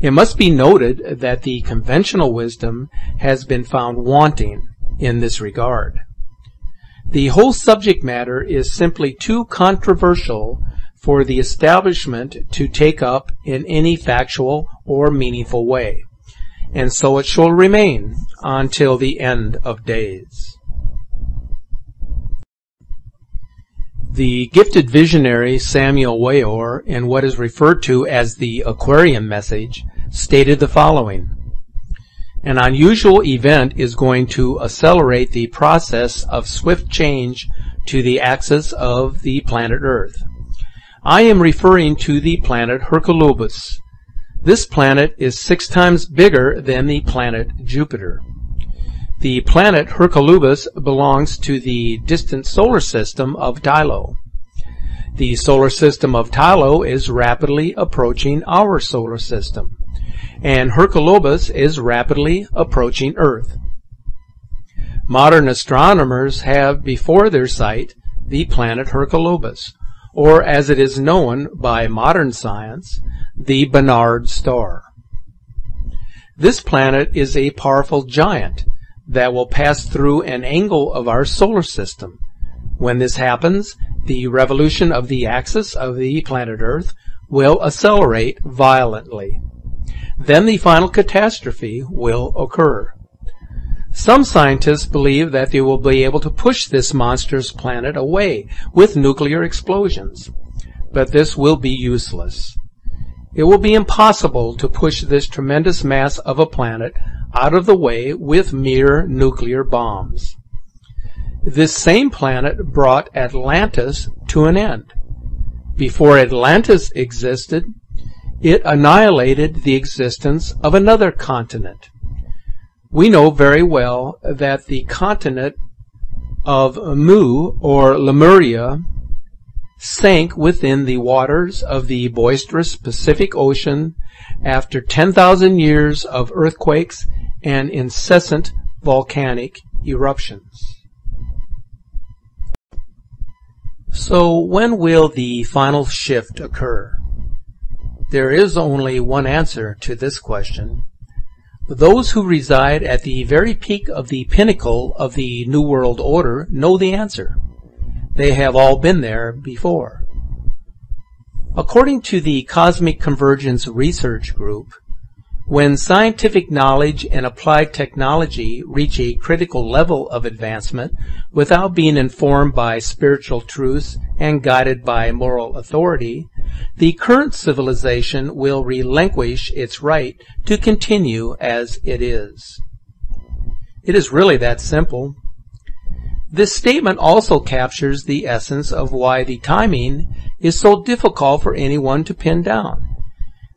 it must be noted that the conventional wisdom has been found wanting in this regard. The whole subject matter is simply too controversial for the establishment to take up in any factual or meaningful way, and so it shall remain until the end of days. The gifted visionary Samael Weor, in what is referred to as the Aquarian message, stated the following. An unusual event is going to accelerate the process of swift change to the axis of the planet Earth. I am referring to the planet Hercolubus. This planet is six times bigger than the planet Jupiter. The planet Hercolubus belongs to the distant solar system of Tylo. The solar system of Tylo is rapidly approaching our solar system, and Hercolubus is rapidly approaching Earth. Modern astronomers have before their sight the planet Hercolubus, or as it is known by modern science, the Barnard star. This planet is a powerful giant that will pass through an angle of our solar system. When this happens, the revolution of the axis of the planet Earth will accelerate violently. Then the final catastrophe will occur. Some scientists believe that they will be able to push this monster's planet away with nuclear explosions, but this will be useless. It will be impossible to push this tremendous mass of a planet out of the way with mere nuclear bombs. This same planet brought Atlantis to an end. Before Atlantis existed, it annihilated the existence of another continent. We know very well that the continent of Mu or Lemuria sank within the waters of the boisterous Pacific Ocean after 10,000 years of earthquakes and incessant volcanic eruptions. So when will the final shift occur? There is only one answer to this question. Those who reside at the very peak of the pinnacle of the New World Order know the answer. They have all been there before. According to the Cosmic Convergence Research Group, when scientific knowledge and applied technology reach a critical level of advancement without being informed by spiritual truths and guided by moral authority, the current civilization will relinquish its right to continue as it is. It is really that simple. This statement also captures the essence of why the timing is so difficult for anyone to pin down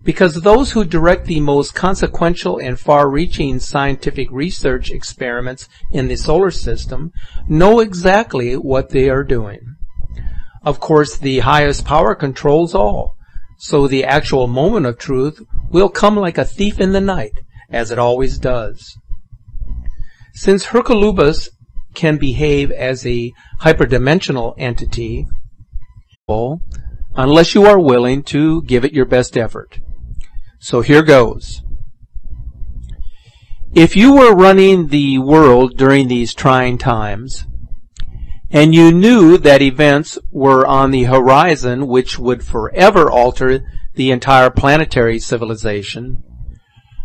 because those who direct the most consequential and far-reaching scientific research experiments in the solar system know exactly what they are doing. Of course, the highest power controls all, so the actual moment of truth will come like a thief in the night, as it always does. Since Hercolubus can behave as a hyperdimensional entity, unless you are willing to give it your best effort. So here goes. If you were running the world during these trying times, and you knew that events were on the horizon which would forever alter the entire planetary civilization,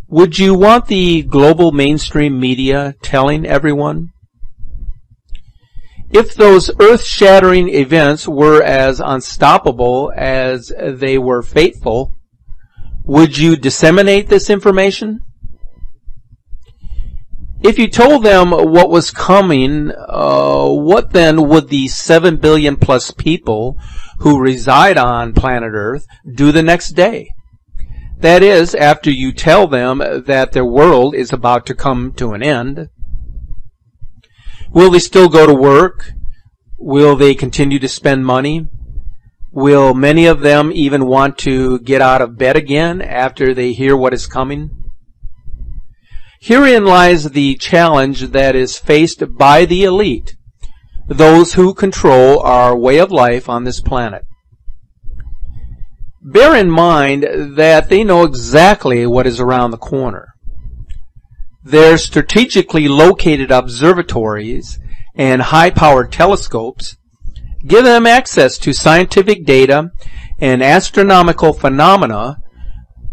would you want the global mainstream media telling everyone? If those earth-shattering events were as unstoppable as they were fateful, would you disseminate this information? If you told them what was coming, uh, what then would the 7 billion plus people who reside on planet Earth do the next day? That is, after you tell them that their world is about to come to an end. Will they still go to work? Will they continue to spend money? Will many of them even want to get out of bed again after they hear what is coming? Herein lies the challenge that is faced by the elite, those who control our way of life on this planet. Bear in mind that they know exactly what is around the corner. Their strategically located observatories and high-powered telescopes give them access to scientific data and astronomical phenomena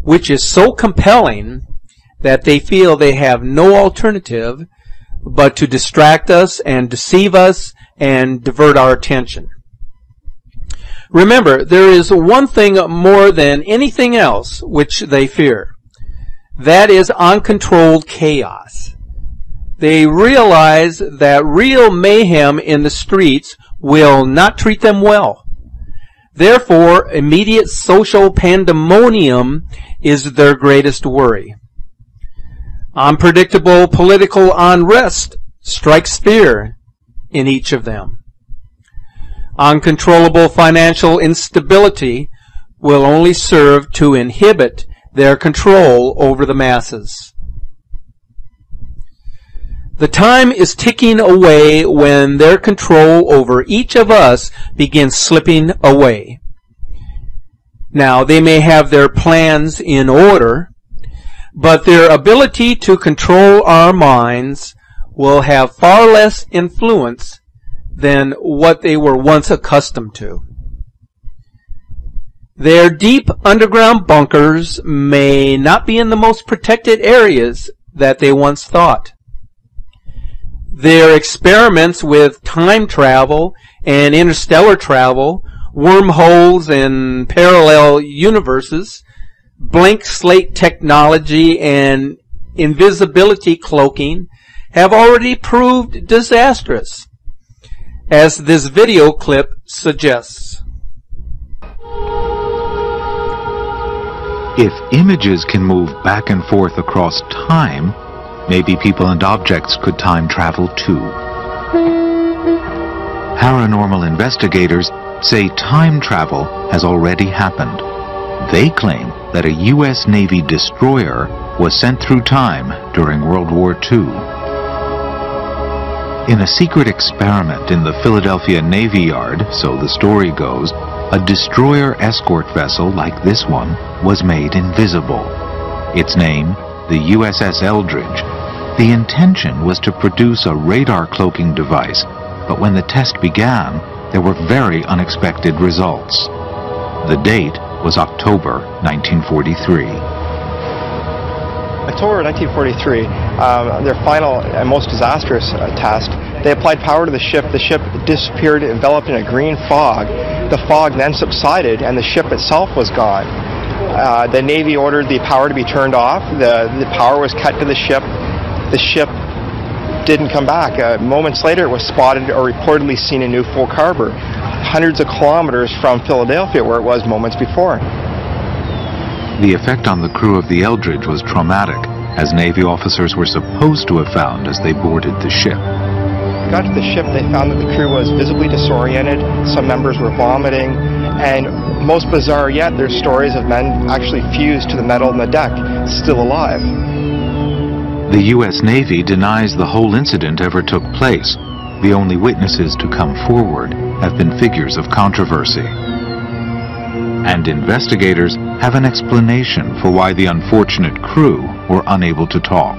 which is so compelling that they feel they have no alternative but to distract us and deceive us and divert our attention. Remember, there is one thing more than anything else which they fear. That is uncontrolled chaos. They realize that real mayhem in the streets will not treat them well. Therefore, immediate social pandemonium is their greatest worry. Unpredictable political unrest strikes fear in each of them. Uncontrollable financial instability will only serve to inhibit their control over the masses. The time is ticking away when their control over each of us begins slipping away. Now, they may have their plans in order, but their ability to control our minds will have far less influence than what they were once accustomed to. Their deep underground bunkers may not be in the most protected areas that they once thought. Their experiments with time travel and interstellar travel, wormholes and parallel universes, blank slate technology and invisibility cloaking have already proved disastrous, as this video clip suggests. If images can move back and forth across time, Maybe people and objects could time travel too. Paranormal investigators say time travel has already happened. They claim that a U.S. Navy destroyer was sent through time during World War II. In a secret experiment in the Philadelphia Navy Yard, so the story goes, a destroyer escort vessel like this one was made invisible. Its name, the USS Eldridge, the intention was to produce a radar cloaking device, but when the test began, there were very unexpected results. The date was October 1943. October 1943, um, their final and most disastrous uh, test, they applied power to the ship. The ship disappeared, enveloped in a green fog. The fog then subsided, and the ship itself was gone. Uh, the Navy ordered the power to be turned off. The, the power was cut to the ship. The ship didn't come back. Uh, moments later, it was spotted or reportedly seen in New Folk Harbor, hundreds of kilometers from Philadelphia, where it was moments before. The effect on the crew of the Eldridge was traumatic, as Navy officers were supposed to have found as they boarded the ship. Got to the ship, they found that the crew was visibly disoriented. Some members were vomiting, and most bizarre yet, there's stories of men actually fused to the metal in the deck, still alive. The U.S. Navy denies the whole incident ever took place. The only witnesses to come forward have been figures of controversy. And investigators have an explanation for why the unfortunate crew were unable to talk.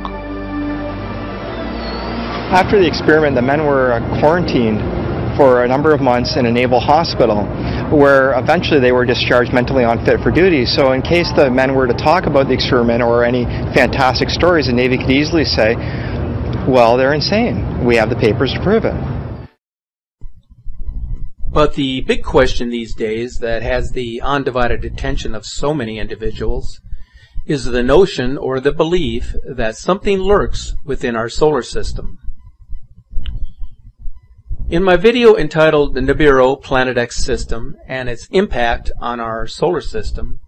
After the experiment, the men were quarantined for a number of months in a naval hospital where eventually they were discharged mentally unfit for duty. So in case the men were to talk about the experiment or any fantastic stories, the Navy could easily say, well, they're insane. We have the papers to prove it. But the big question these days that has the undivided attention of so many individuals is the notion or the belief that something lurks within our solar system. In my video entitled The Nibiru Planet X System and its Impact on Our Solar System,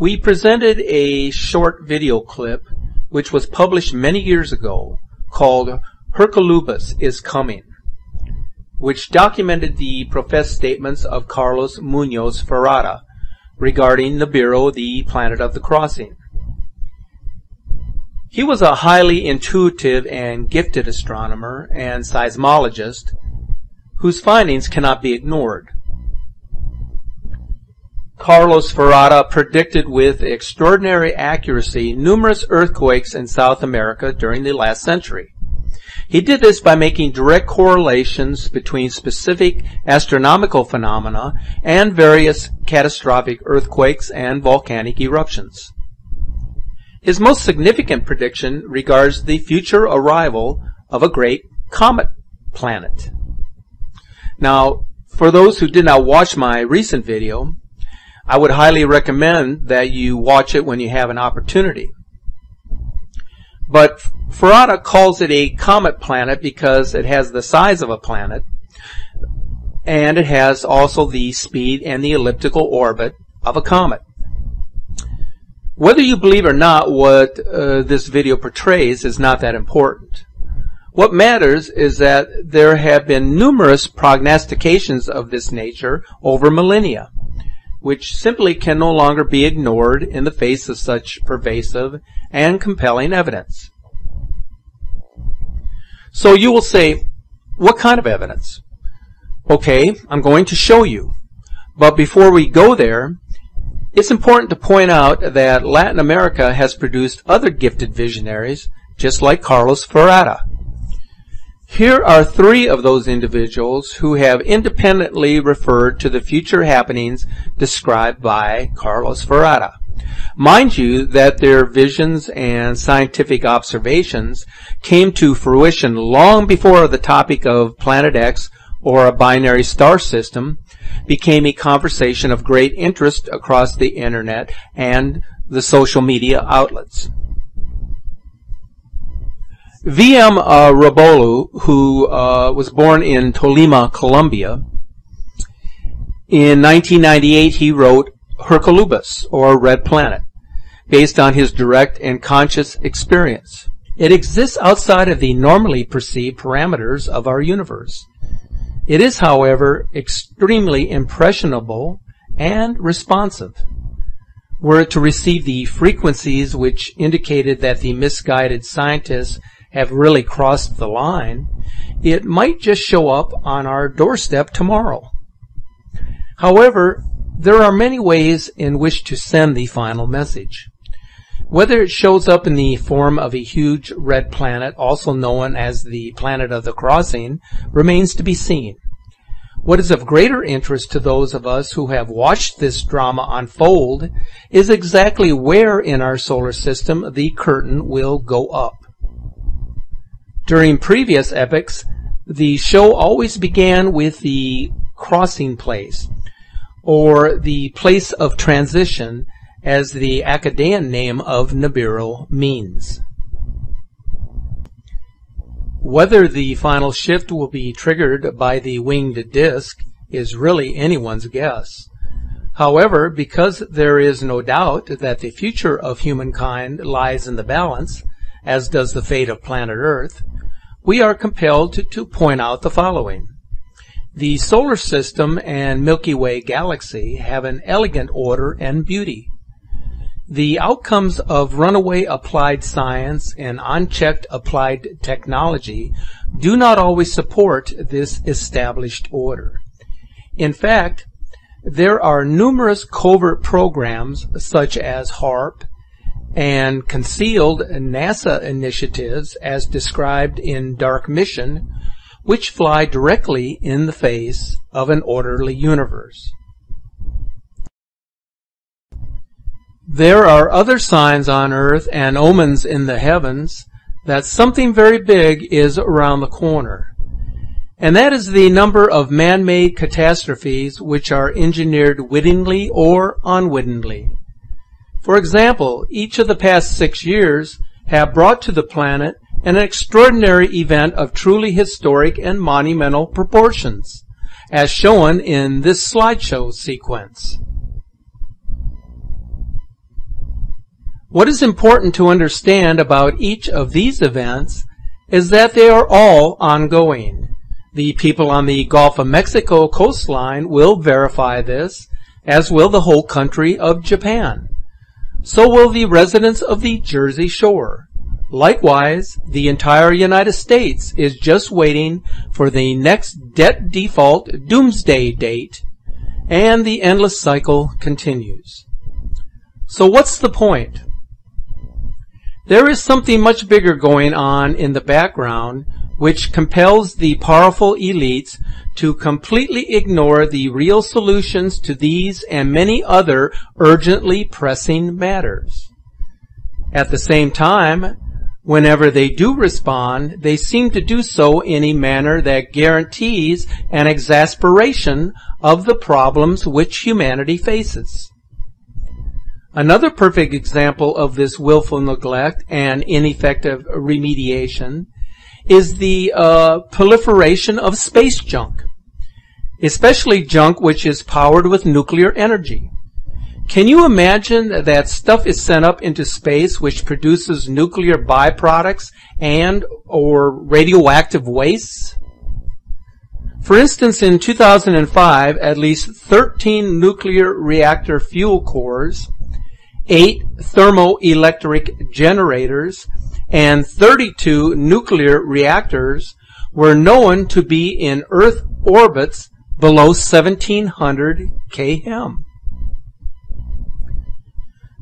we presented a short video clip which was published many years ago called Hercolubus is Coming, which documented the professed statements of Carlos Munoz Ferrada regarding Nibiru, the planet of the crossing. He was a highly intuitive and gifted astronomer and seismologist whose findings cannot be ignored. Carlos Ferrada predicted with extraordinary accuracy numerous earthquakes in South America during the last century. He did this by making direct correlations between specific astronomical phenomena and various catastrophic earthquakes and volcanic eruptions. His most significant prediction regards the future arrival of a great comet planet. Now, for those who did not watch my recent video, I would highly recommend that you watch it when you have an opportunity. But Ferrada calls it a comet planet because it has the size of a planet and it has also the speed and the elliptical orbit of a comet. Whether you believe or not what uh, this video portrays is not that important. What matters is that there have been numerous prognostications of this nature over millennia, which simply can no longer be ignored in the face of such pervasive and compelling evidence. So you will say, what kind of evidence? Okay, I'm going to show you. But before we go there, it's important to point out that Latin America has produced other gifted visionaries, just like Carlos Ferrada. Here are three of those individuals who have independently referred to the future happenings described by Carlos Ferrada. Mind you that their visions and scientific observations came to fruition long before the topic of Planet X or a binary star system became a conversation of great interest across the internet and the social media outlets. V.M. Uh, Rabolu, who uh, was born in Tolima, Colombia, in 1998 he wrote Hercolubus, or Red Planet, based on his direct and conscious experience. It exists outside of the normally perceived parameters of our universe. It is, however, extremely impressionable and responsive. Were it to receive the frequencies which indicated that the misguided scientists have really crossed the line, it might just show up on our doorstep tomorrow. However, there are many ways in which to send the final message. Whether it shows up in the form of a huge red planet, also known as the planet of the crossing, remains to be seen. What is of greater interest to those of us who have watched this drama unfold is exactly where in our solar system the curtain will go up. During previous epochs, the show always began with the crossing place, or the place of transition, as the Akkadian name of Nibiru means. Whether the final shift will be triggered by the winged disk is really anyone's guess. However, because there is no doubt that the future of humankind lies in the balance, as does the fate of planet Earth, we are compelled to, to point out the following. The solar system and Milky Way galaxy have an elegant order and beauty. The outcomes of runaway applied science and unchecked applied technology do not always support this established order. In fact, there are numerous covert programs such as HAARP and concealed NASA initiatives as described in Dark Mission which fly directly in the face of an orderly universe. There are other signs on earth and omens in the heavens that something very big is around the corner. And that is the number of man-made catastrophes which are engineered wittingly or unwittingly. For example, each of the past six years have brought to the planet an extraordinary event of truly historic and monumental proportions, as shown in this slideshow sequence. What is important to understand about each of these events is that they are all ongoing. The people on the Gulf of Mexico coastline will verify this, as will the whole country of Japan. So will the residents of the Jersey Shore. Likewise, the entire United States is just waiting for the next debt default doomsday date, and the endless cycle continues. So what's the point? There is something much bigger going on in the background which compels the powerful elites to completely ignore the real solutions to these and many other urgently pressing matters. At the same time, whenever they do respond, they seem to do so in a manner that guarantees an exasperation of the problems which humanity faces. Another perfect example of this willful neglect and ineffective remediation is the uh, proliferation of space junk, especially junk which is powered with nuclear energy. Can you imagine that stuff is sent up into space which produces nuclear byproducts and or radioactive wastes? For instance, in 2005, at least 13 nuclear reactor fuel cores eight thermoelectric generators, and 32 nuclear reactors were known to be in Earth orbits below 1700 km.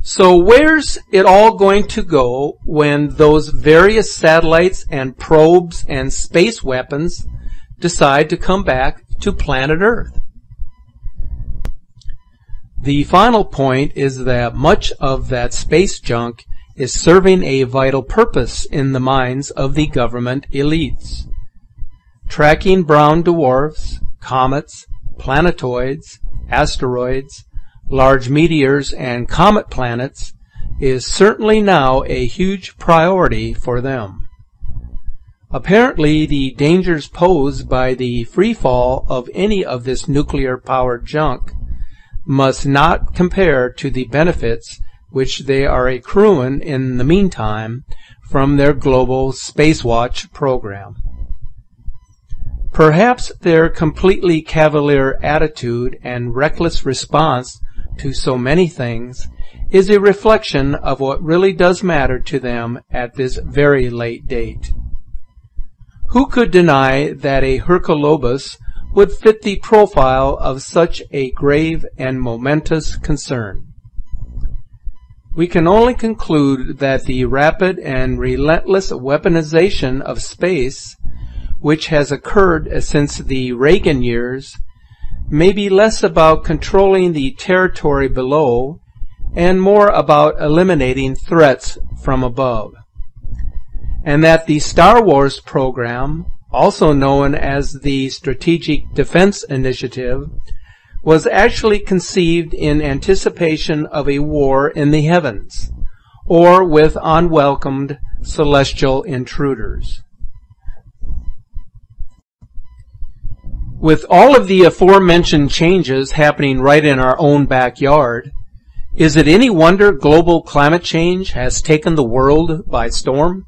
So where's it all going to go when those various satellites and probes and space weapons decide to come back to planet Earth? The final point is that much of that space junk is serving a vital purpose in the minds of the government elites. Tracking brown dwarfs, comets, planetoids, asteroids, large meteors, and comet planets is certainly now a huge priority for them. Apparently, the dangers posed by the free fall of any of this nuclear powered junk must not compare to the benefits which they are accruing in the meantime from their global Spacewatch program. Perhaps their completely cavalier attitude and reckless response to so many things is a reflection of what really does matter to them at this very late date. Who could deny that a Hercolubus would fit the profile of such a grave and momentous concern. we can only conclude that the rapid and relentless weaponization of space, which has occurred since the Reagan years, may be less about controlling the territory below and more about eliminating threats from above. And that the Star Wars program, also known as the Strategic Defense Initiative, was actually conceived in anticipation of a war in the heavens, or with unwelcomed celestial intruders. With all of the aforementioned changes happening right in our own backyard, is it any wonder global climate change has taken the world by storm?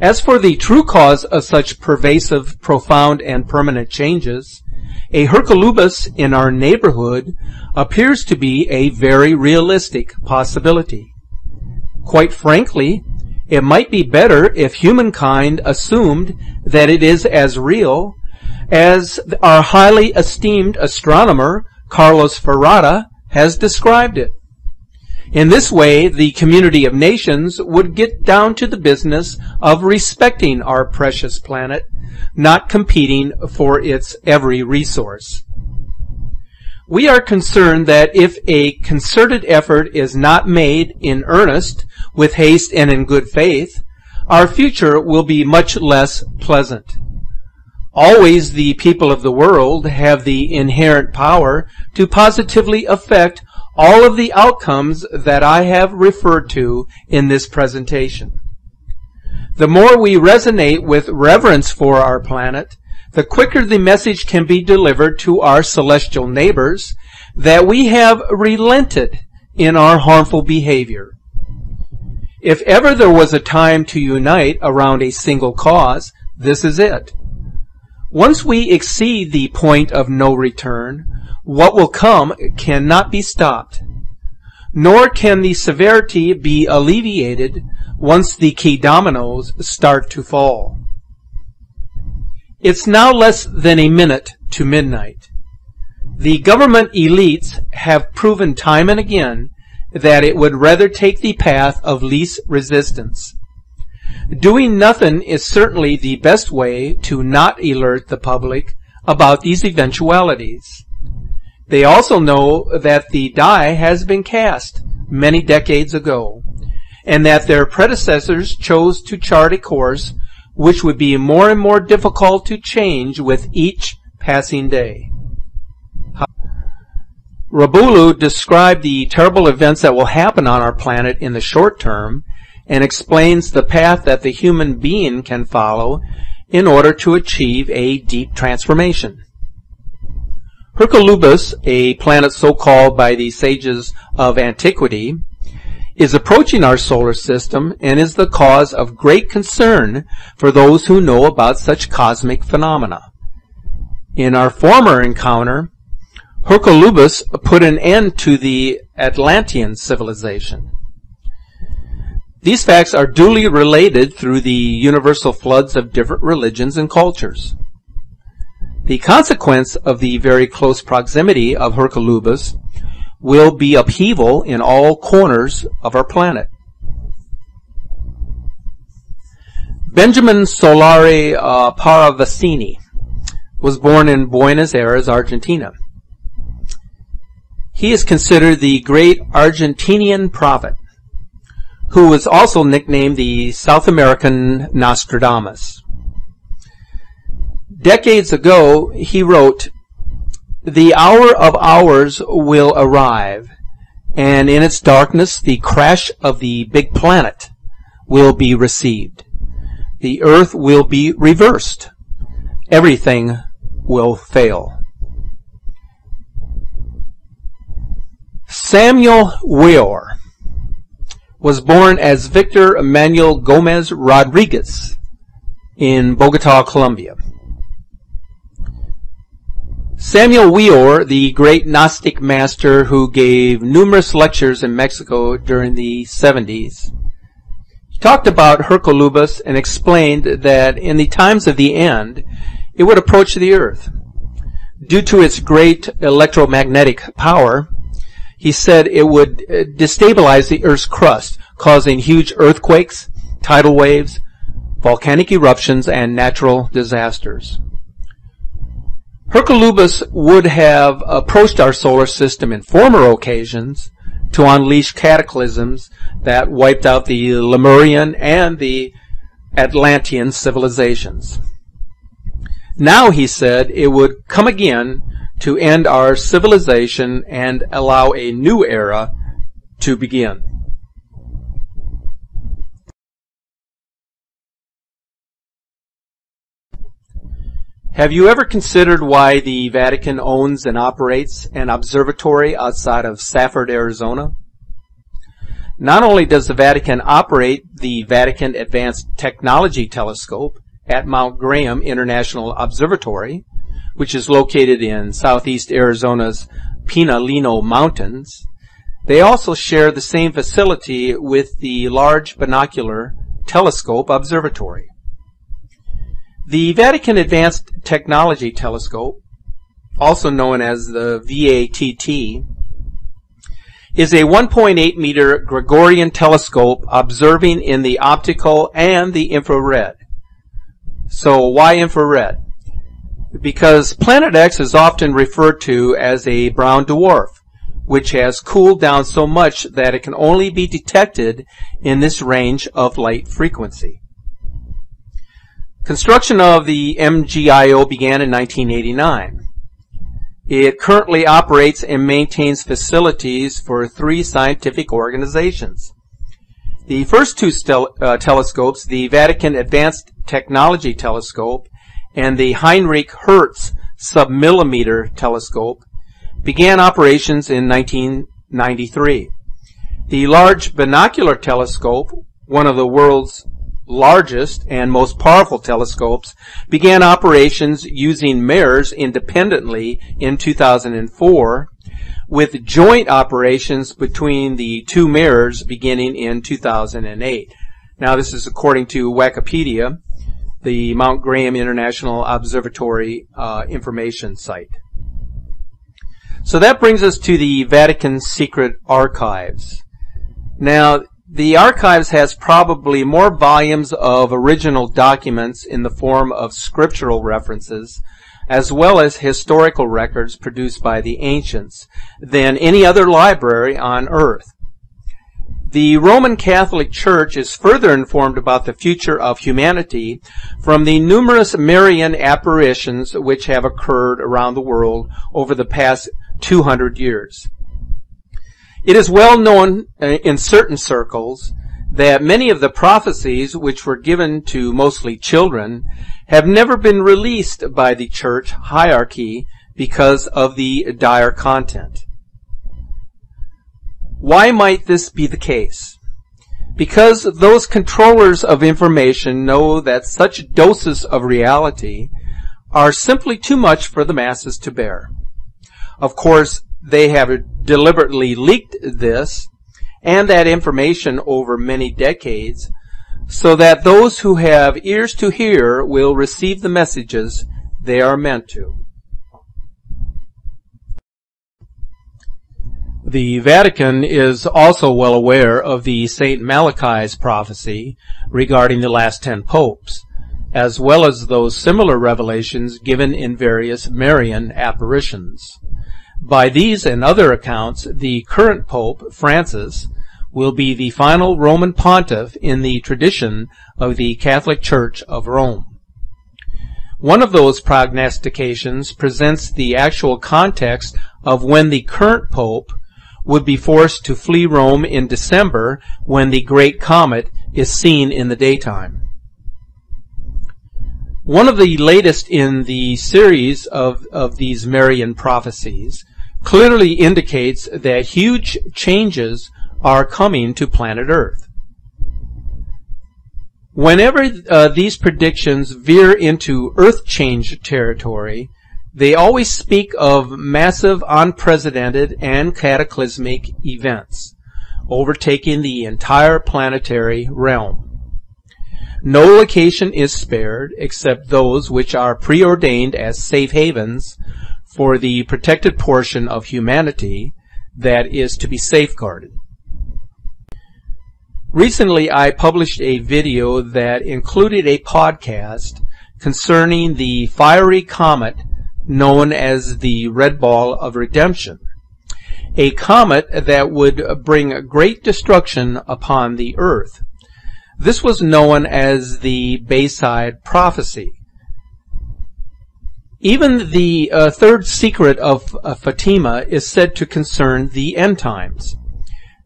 As for the true cause of such pervasive, profound, and permanent changes, a Hercolubus in our neighborhood appears to be a very realistic possibility. Quite frankly, it might be better if humankind assumed that it is as real as our highly esteemed astronomer Carlos Ferrada has described it. In this way, the community of nations would get down to the business of respecting our precious planet, not competing for its every resource. We are concerned that if a concerted effort is not made in earnest, with haste and in good faith, our future will be much less pleasant. Always the people of the world have the inherent power to positively affect all of the outcomes that I have referred to in this presentation. The more we resonate with reverence for our planet, the quicker the message can be delivered to our celestial neighbors that we have relented in our harmful behavior. If ever there was a time to unite around a single cause, this is it. Once we exceed the point of no return, what will come cannot be stopped. Nor can the severity be alleviated once the key dominoes start to fall. It's now less than a minute to midnight. The government elites have proven time and again that it would rather take the path of least resistance. Doing nothing is certainly the best way to not alert the public about these eventualities. They also know that the die has been cast many decades ago, and that their predecessors chose to chart a course which would be more and more difficult to change with each passing day. Rabolu described the terrible events that will happen on our planet in the short term and explains the path that the human being can follow in order to achieve a deep transformation. Hercolubus, a planet so called by the sages of antiquity, is approaching our solar system and is the cause of great concern for those who know about such cosmic phenomena. In our former encounter, Hercolubus put an end to the Atlantean civilization. These facts are duly related through the universal floods of different religions and cultures. The consequence of the very close proximity of Hercolubus will be upheaval in all corners of our planet. Benjamin Solari uh, Parravicini was born in Buenos Aires, Argentina. He is considered the great Argentinian prophet who was also nicknamed the South American Nostradamus. Decades ago, he wrote, The hour of hours will arrive, and in its darkness the crash of the big planet will be received. The earth will be reversed. Everything will fail. Samael Weor was born as Victor Emmanuel Gomez Rodriguez in Bogota, Colombia. Samael Weor, the great Gnostic master who gave numerous lectures in Mexico during the 70s, talked about Hercolubus and explained that in the times of the end, it would approach the earth. Due to its great electromagnetic power, he said it would uh, destabilize the Earth's crust, causing huge earthquakes, tidal waves, volcanic eruptions, and natural disasters. Hercolubus would have approached our solar system in former occasions to unleash cataclysms that wiped out the Lemurian and the Atlantean civilizations. Now, he said, it would come again to end our civilization and allow a new era to begin. Have you ever considered why the Vatican owns and operates an observatory outside of Safford, Arizona? Not only does the Vatican operate the Vatican Advanced Technology Telescope at Mount Graham International Observatory, which is located in southeast Arizona's Pinaleño Mountains, they also share the same facility with the Large Binocular Telescope Observatory. The Vatican Advanced Technology Telescope, also known as the VATT, is a 1.8 meter Gregorian telescope observing in the optical and the infrared. So why infrared? Because Planet X is often referred to as a brown dwarf, which has cooled down so much that it can only be detected in this range of light frequency. Construction of the MGIO began in 1989. It currently operates and maintains facilities for three scientific organizations. The first two uh, telescopes, the Vatican Advanced Technology Telescope and the Heinrich Hertz Submillimeter Telescope, began operations in 1993. The Large Binocular Telescope, one of the world's largest and most powerful telescopes, began operations using mirrors independently in 2004, with joint operations between the two mirrors beginning in 2008. Now, this is according to Wikipedia, the Mount Graham International Observatory uh, information site. So that brings us to the Vatican Secret Archives. Now, the archives has probably more volumes of original documents in the form of scriptural references, as well as historical records produced by the ancients, than any other library on earth. The Roman Catholic Church is further informed about the future of humanity from the numerous Marian apparitions which have occurred around the world over the past 200 years. It is well known uh, in certain circles that many of the prophecies which were given to mostly children have never been released by the church hierarchy because of the dire content. Why might this be the case? Because those controllers of information know that such doses of reality are simply too much for the masses to bear. Of course, they have deliberately leaked this and that information over many decades so that those who have ears to hear will receive the messages they are meant to. The Vatican is also well aware of the St. Malachi's prophecy regarding the last ten popes, as well as those similar revelations given in various Marian apparitions. By these and other accounts, the current Pope, Francis, will be the final Roman pontiff in the tradition of the Catholic Church of Rome. One of those prognostications presents the actual context of when the current Pope would be forced to flee Rome in December when the Great Comet is seen in the daytime. One of the latest in the series of, of these Marian prophecies clearly indicates that huge changes are coming to planet Earth. Whenever uh, these predictions veer into Earth change territory, they always speak of massive, unprecedented, and cataclysmic events overtaking the entire planetary realm. No location is spared except those which are preordained as safe havens for the protected portion of humanity that is to be safeguarded. Recently, I published a video that included a podcast concerning the fiery comet known as the Red Ball of Redemption, a comet that would bring great destruction upon the earth. This was known as the Bayside Prophecy. Even the uh, third secret of uh, Fatima is said to concern the end times,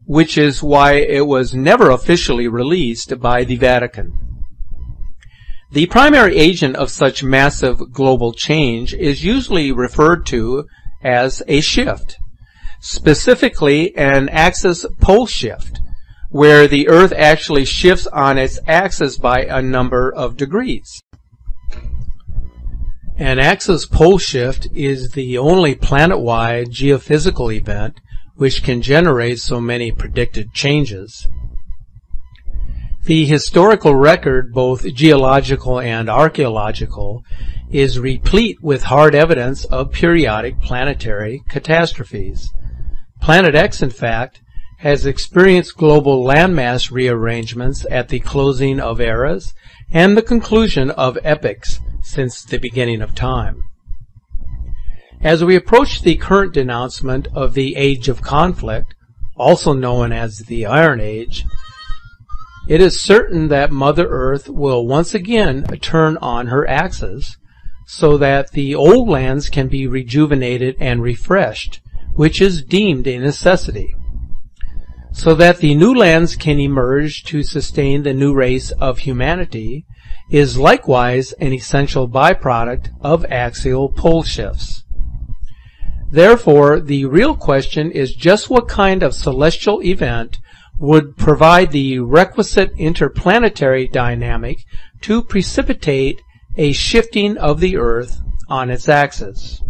which is why it was never officially released by the Vatican. The primary agent of such massive global change is usually referred to as a shift, specifically an axis pole shift, where the Earth actually shifts on its axis by a number of degrees. An axis pole shift is the only planet-wide geophysical event which can generate so many predicted changes. The historical record, both geological and archaeological, is replete with hard evidence of periodic planetary catastrophes. Planet X, in fact, has experienced global landmass rearrangements at the closing of eras and the conclusion of epochs since the beginning of time. As we approach the current denouncement of the Age of Conflict, also known as the Iron Age, it is certain that Mother Earth will once again turn on her axis so that the old lands can be rejuvenated and refreshed, which is deemed a necessity, so that the new lands can emerge to sustain the new race of humanity is likewise an essential byproduct of axial pole shifts. Therefore, the real question is just what kind of celestial event would provide the requisite interplanetary dynamic to precipitate a shifting of the Earth on its axis.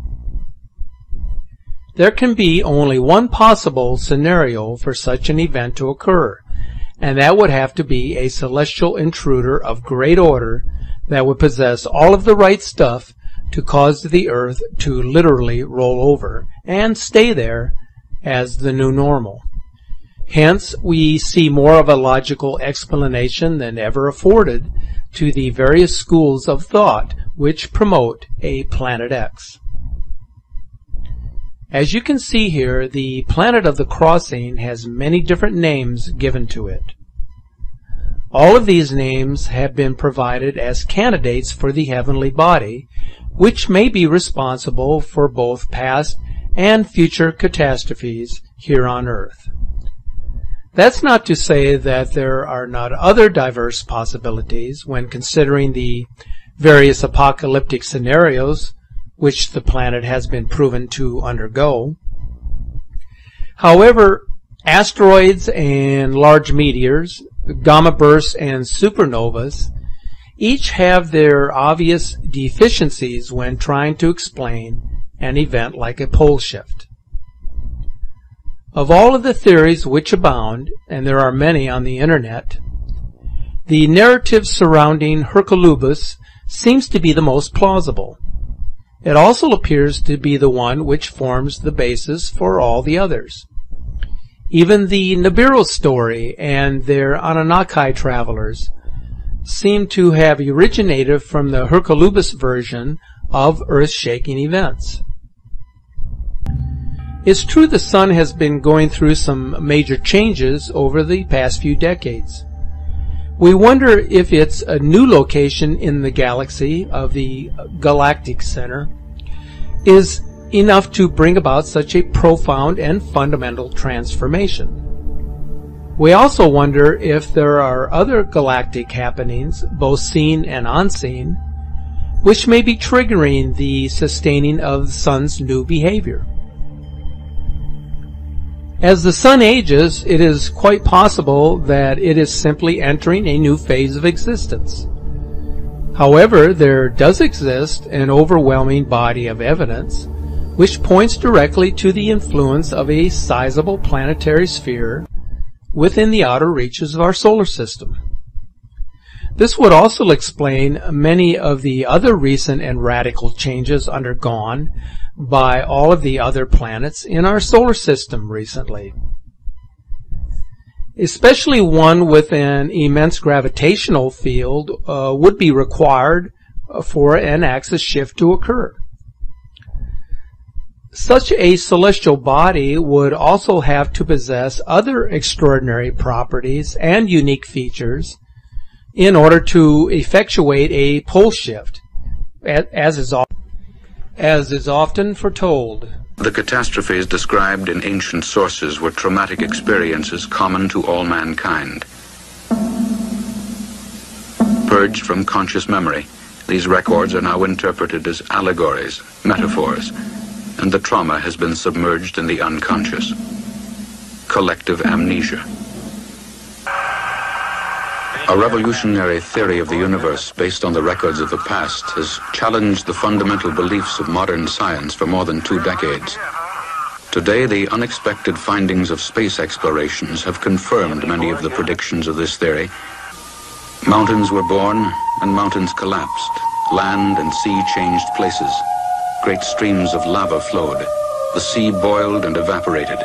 There can be only one possible scenario for such an event to occur, and that would have to be a celestial intruder of great order that would possess all of the right stuff to cause the earth to literally roll over and stay there as the new normal. Hence, we see more of a logical explanation than ever afforded to the various schools of thought which promote a Planet X. As you can see here, the planet of the crossing has many different names given to it. All of these names have been provided as candidates for the heavenly body, which may be responsible for both past and future catastrophes here on earth. That's not to say that there are not other diverse possibilities when considering the various apocalyptic scenarios which the planet has been proven to undergo. However, asteroids and large meteors, gamma bursts and supernovas each have their obvious deficiencies when trying to explain an event like a pole shift. Of all of the theories which abound, and there are many on the internet, the narrative surrounding Hercolubus seems to be the most plausible. It also appears to be the one which forms the basis for all the others. Even the Nibiru story and their Anunnaki travelers seem to have originated from the Hercolubus version of earth-shaking events. It's true the Sun has been going through some major changes over the past few decades. We wonder if its a new location in the galaxy of the galactic center is enough to bring about such a profound and fundamental transformation. We also wonder if there are other galactic happenings, both seen and unseen, which may be triggering the sustaining of the Sun's new behavior. As the sun ages, it is quite possible that it is simply entering a new phase of existence. However, there does exist an overwhelming body of evidence which points directly to the influence of a sizable planetary sphere within the outer reaches of our solar system. This would also explain many of the other recent and radical changes undergone by all of the other planets in our solar system recently. Especially one with an immense gravitational field uh, would be required for an axis shift to occur. Such a celestial body would also have to possess other extraordinary properties and unique features in order to effectuate a pole shift, as is, as is often foretold. The catastrophes described in ancient sources were traumatic experiences common to all mankind. Purged from conscious memory, these records are now interpreted as allegories, metaphors, and the trauma has been submerged in the unconscious. Collective amnesia. A revolutionary theory of the universe based on the records of the past has challenged the fundamental beliefs of modern science for more than two decades. Today, the unexpected findings of space explorations have confirmed many of the predictions of this theory. Mountains were born and mountains collapsed. Land and sea changed places. Great streams of lava flowed. The sea boiled and evaporated.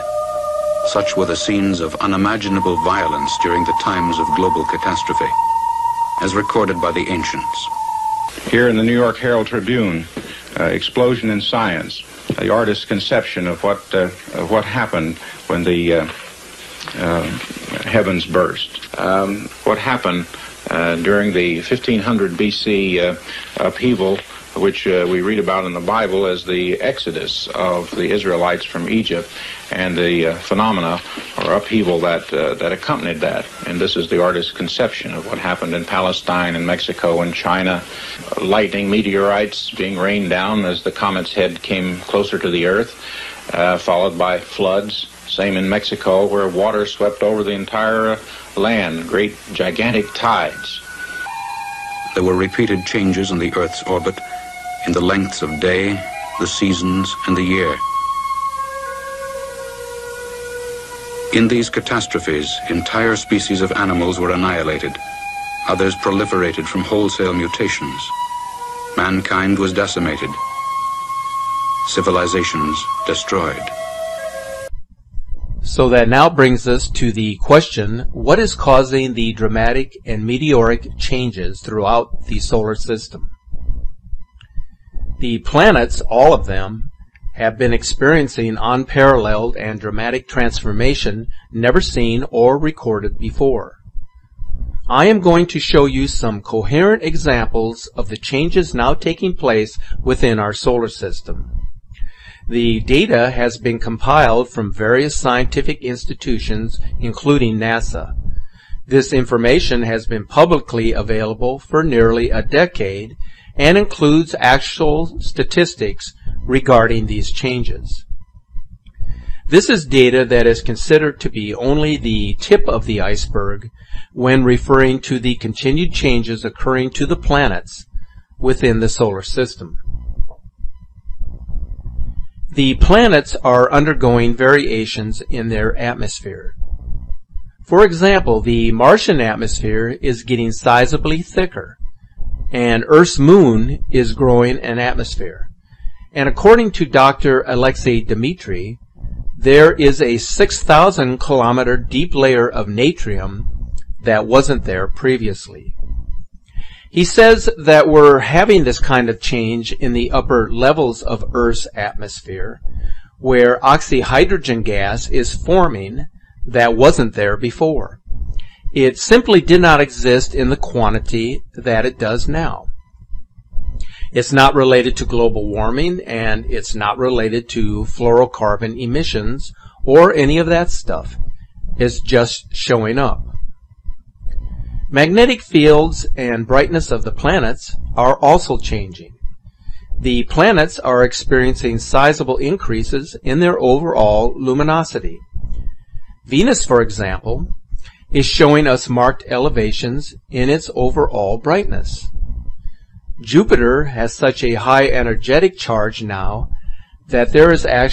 Such were the scenes of unimaginable violence during the times of global catastrophe, as recorded by the ancients. Here in the New York Herald Tribune, uh, Explosion in Science, the artist's conception of what, uh, of what happened when the uh, uh heavens burst. Um, what happened uh, during the 1500 BC uh, upheaval which uh, we read about in the Bible as the exodus of the Israelites from Egypt and the uh, phenomena or upheaval that uh, that accompanied that. And this is the artist's conception of what happened in Palestine and Mexico and China. Lightning, meteorites being rained down as the comet's head came closer to the earth, uh, followed by floods. Same in Mexico, where water swept over the entire land, great gigantic tides. There were repeated changes in the Earth's orbit in the lengths of day, the seasons, and the year. In these catastrophes, entire species of animals were annihilated. Others proliferated from wholesale mutations. Mankind was decimated. Civilizations destroyed. So that now brings us to the question, what is causing the dramatic and meteoric changes throughout the solar system? The planets, all of them, have been experiencing unparalleled and dramatic transformation never seen or recorded before. I am going to show you some coherent examples of the changes now taking place within our solar system. The data has been compiled from various scientific institutions, including NASA. This information has been publicly available for nearly a decade and includes actual statistics regarding these changes. This is data that is considered to be only the tip of the iceberg when referring to the continued changes occurring to the planets within the solar system. The planets are undergoing variations in their atmosphere. For example, the Martian atmosphere is getting sizably thicker and Earth's moon is growing an atmosphere. And according to Dr. Alexei Dmitry, there is a 6,000 kilometer deep layer of natrium that wasn't there previously. He says that we're having this kind of change in the upper levels of Earth's atmosphere, where oxyhydrogen gas is forming that wasn't there before. It simply did not exist in the quantity that it does now. It's not related to global warming and it's not related to fluorocarbon emissions or any of that stuff. It's just showing up. Magnetic fields and brightness of the planets are also changing. The planets are experiencing sizable increases in their overall luminosity. Venus, for example, is showing us marked elevations in its overall brightness. Jupiter has such a high energetic charge now that there is actually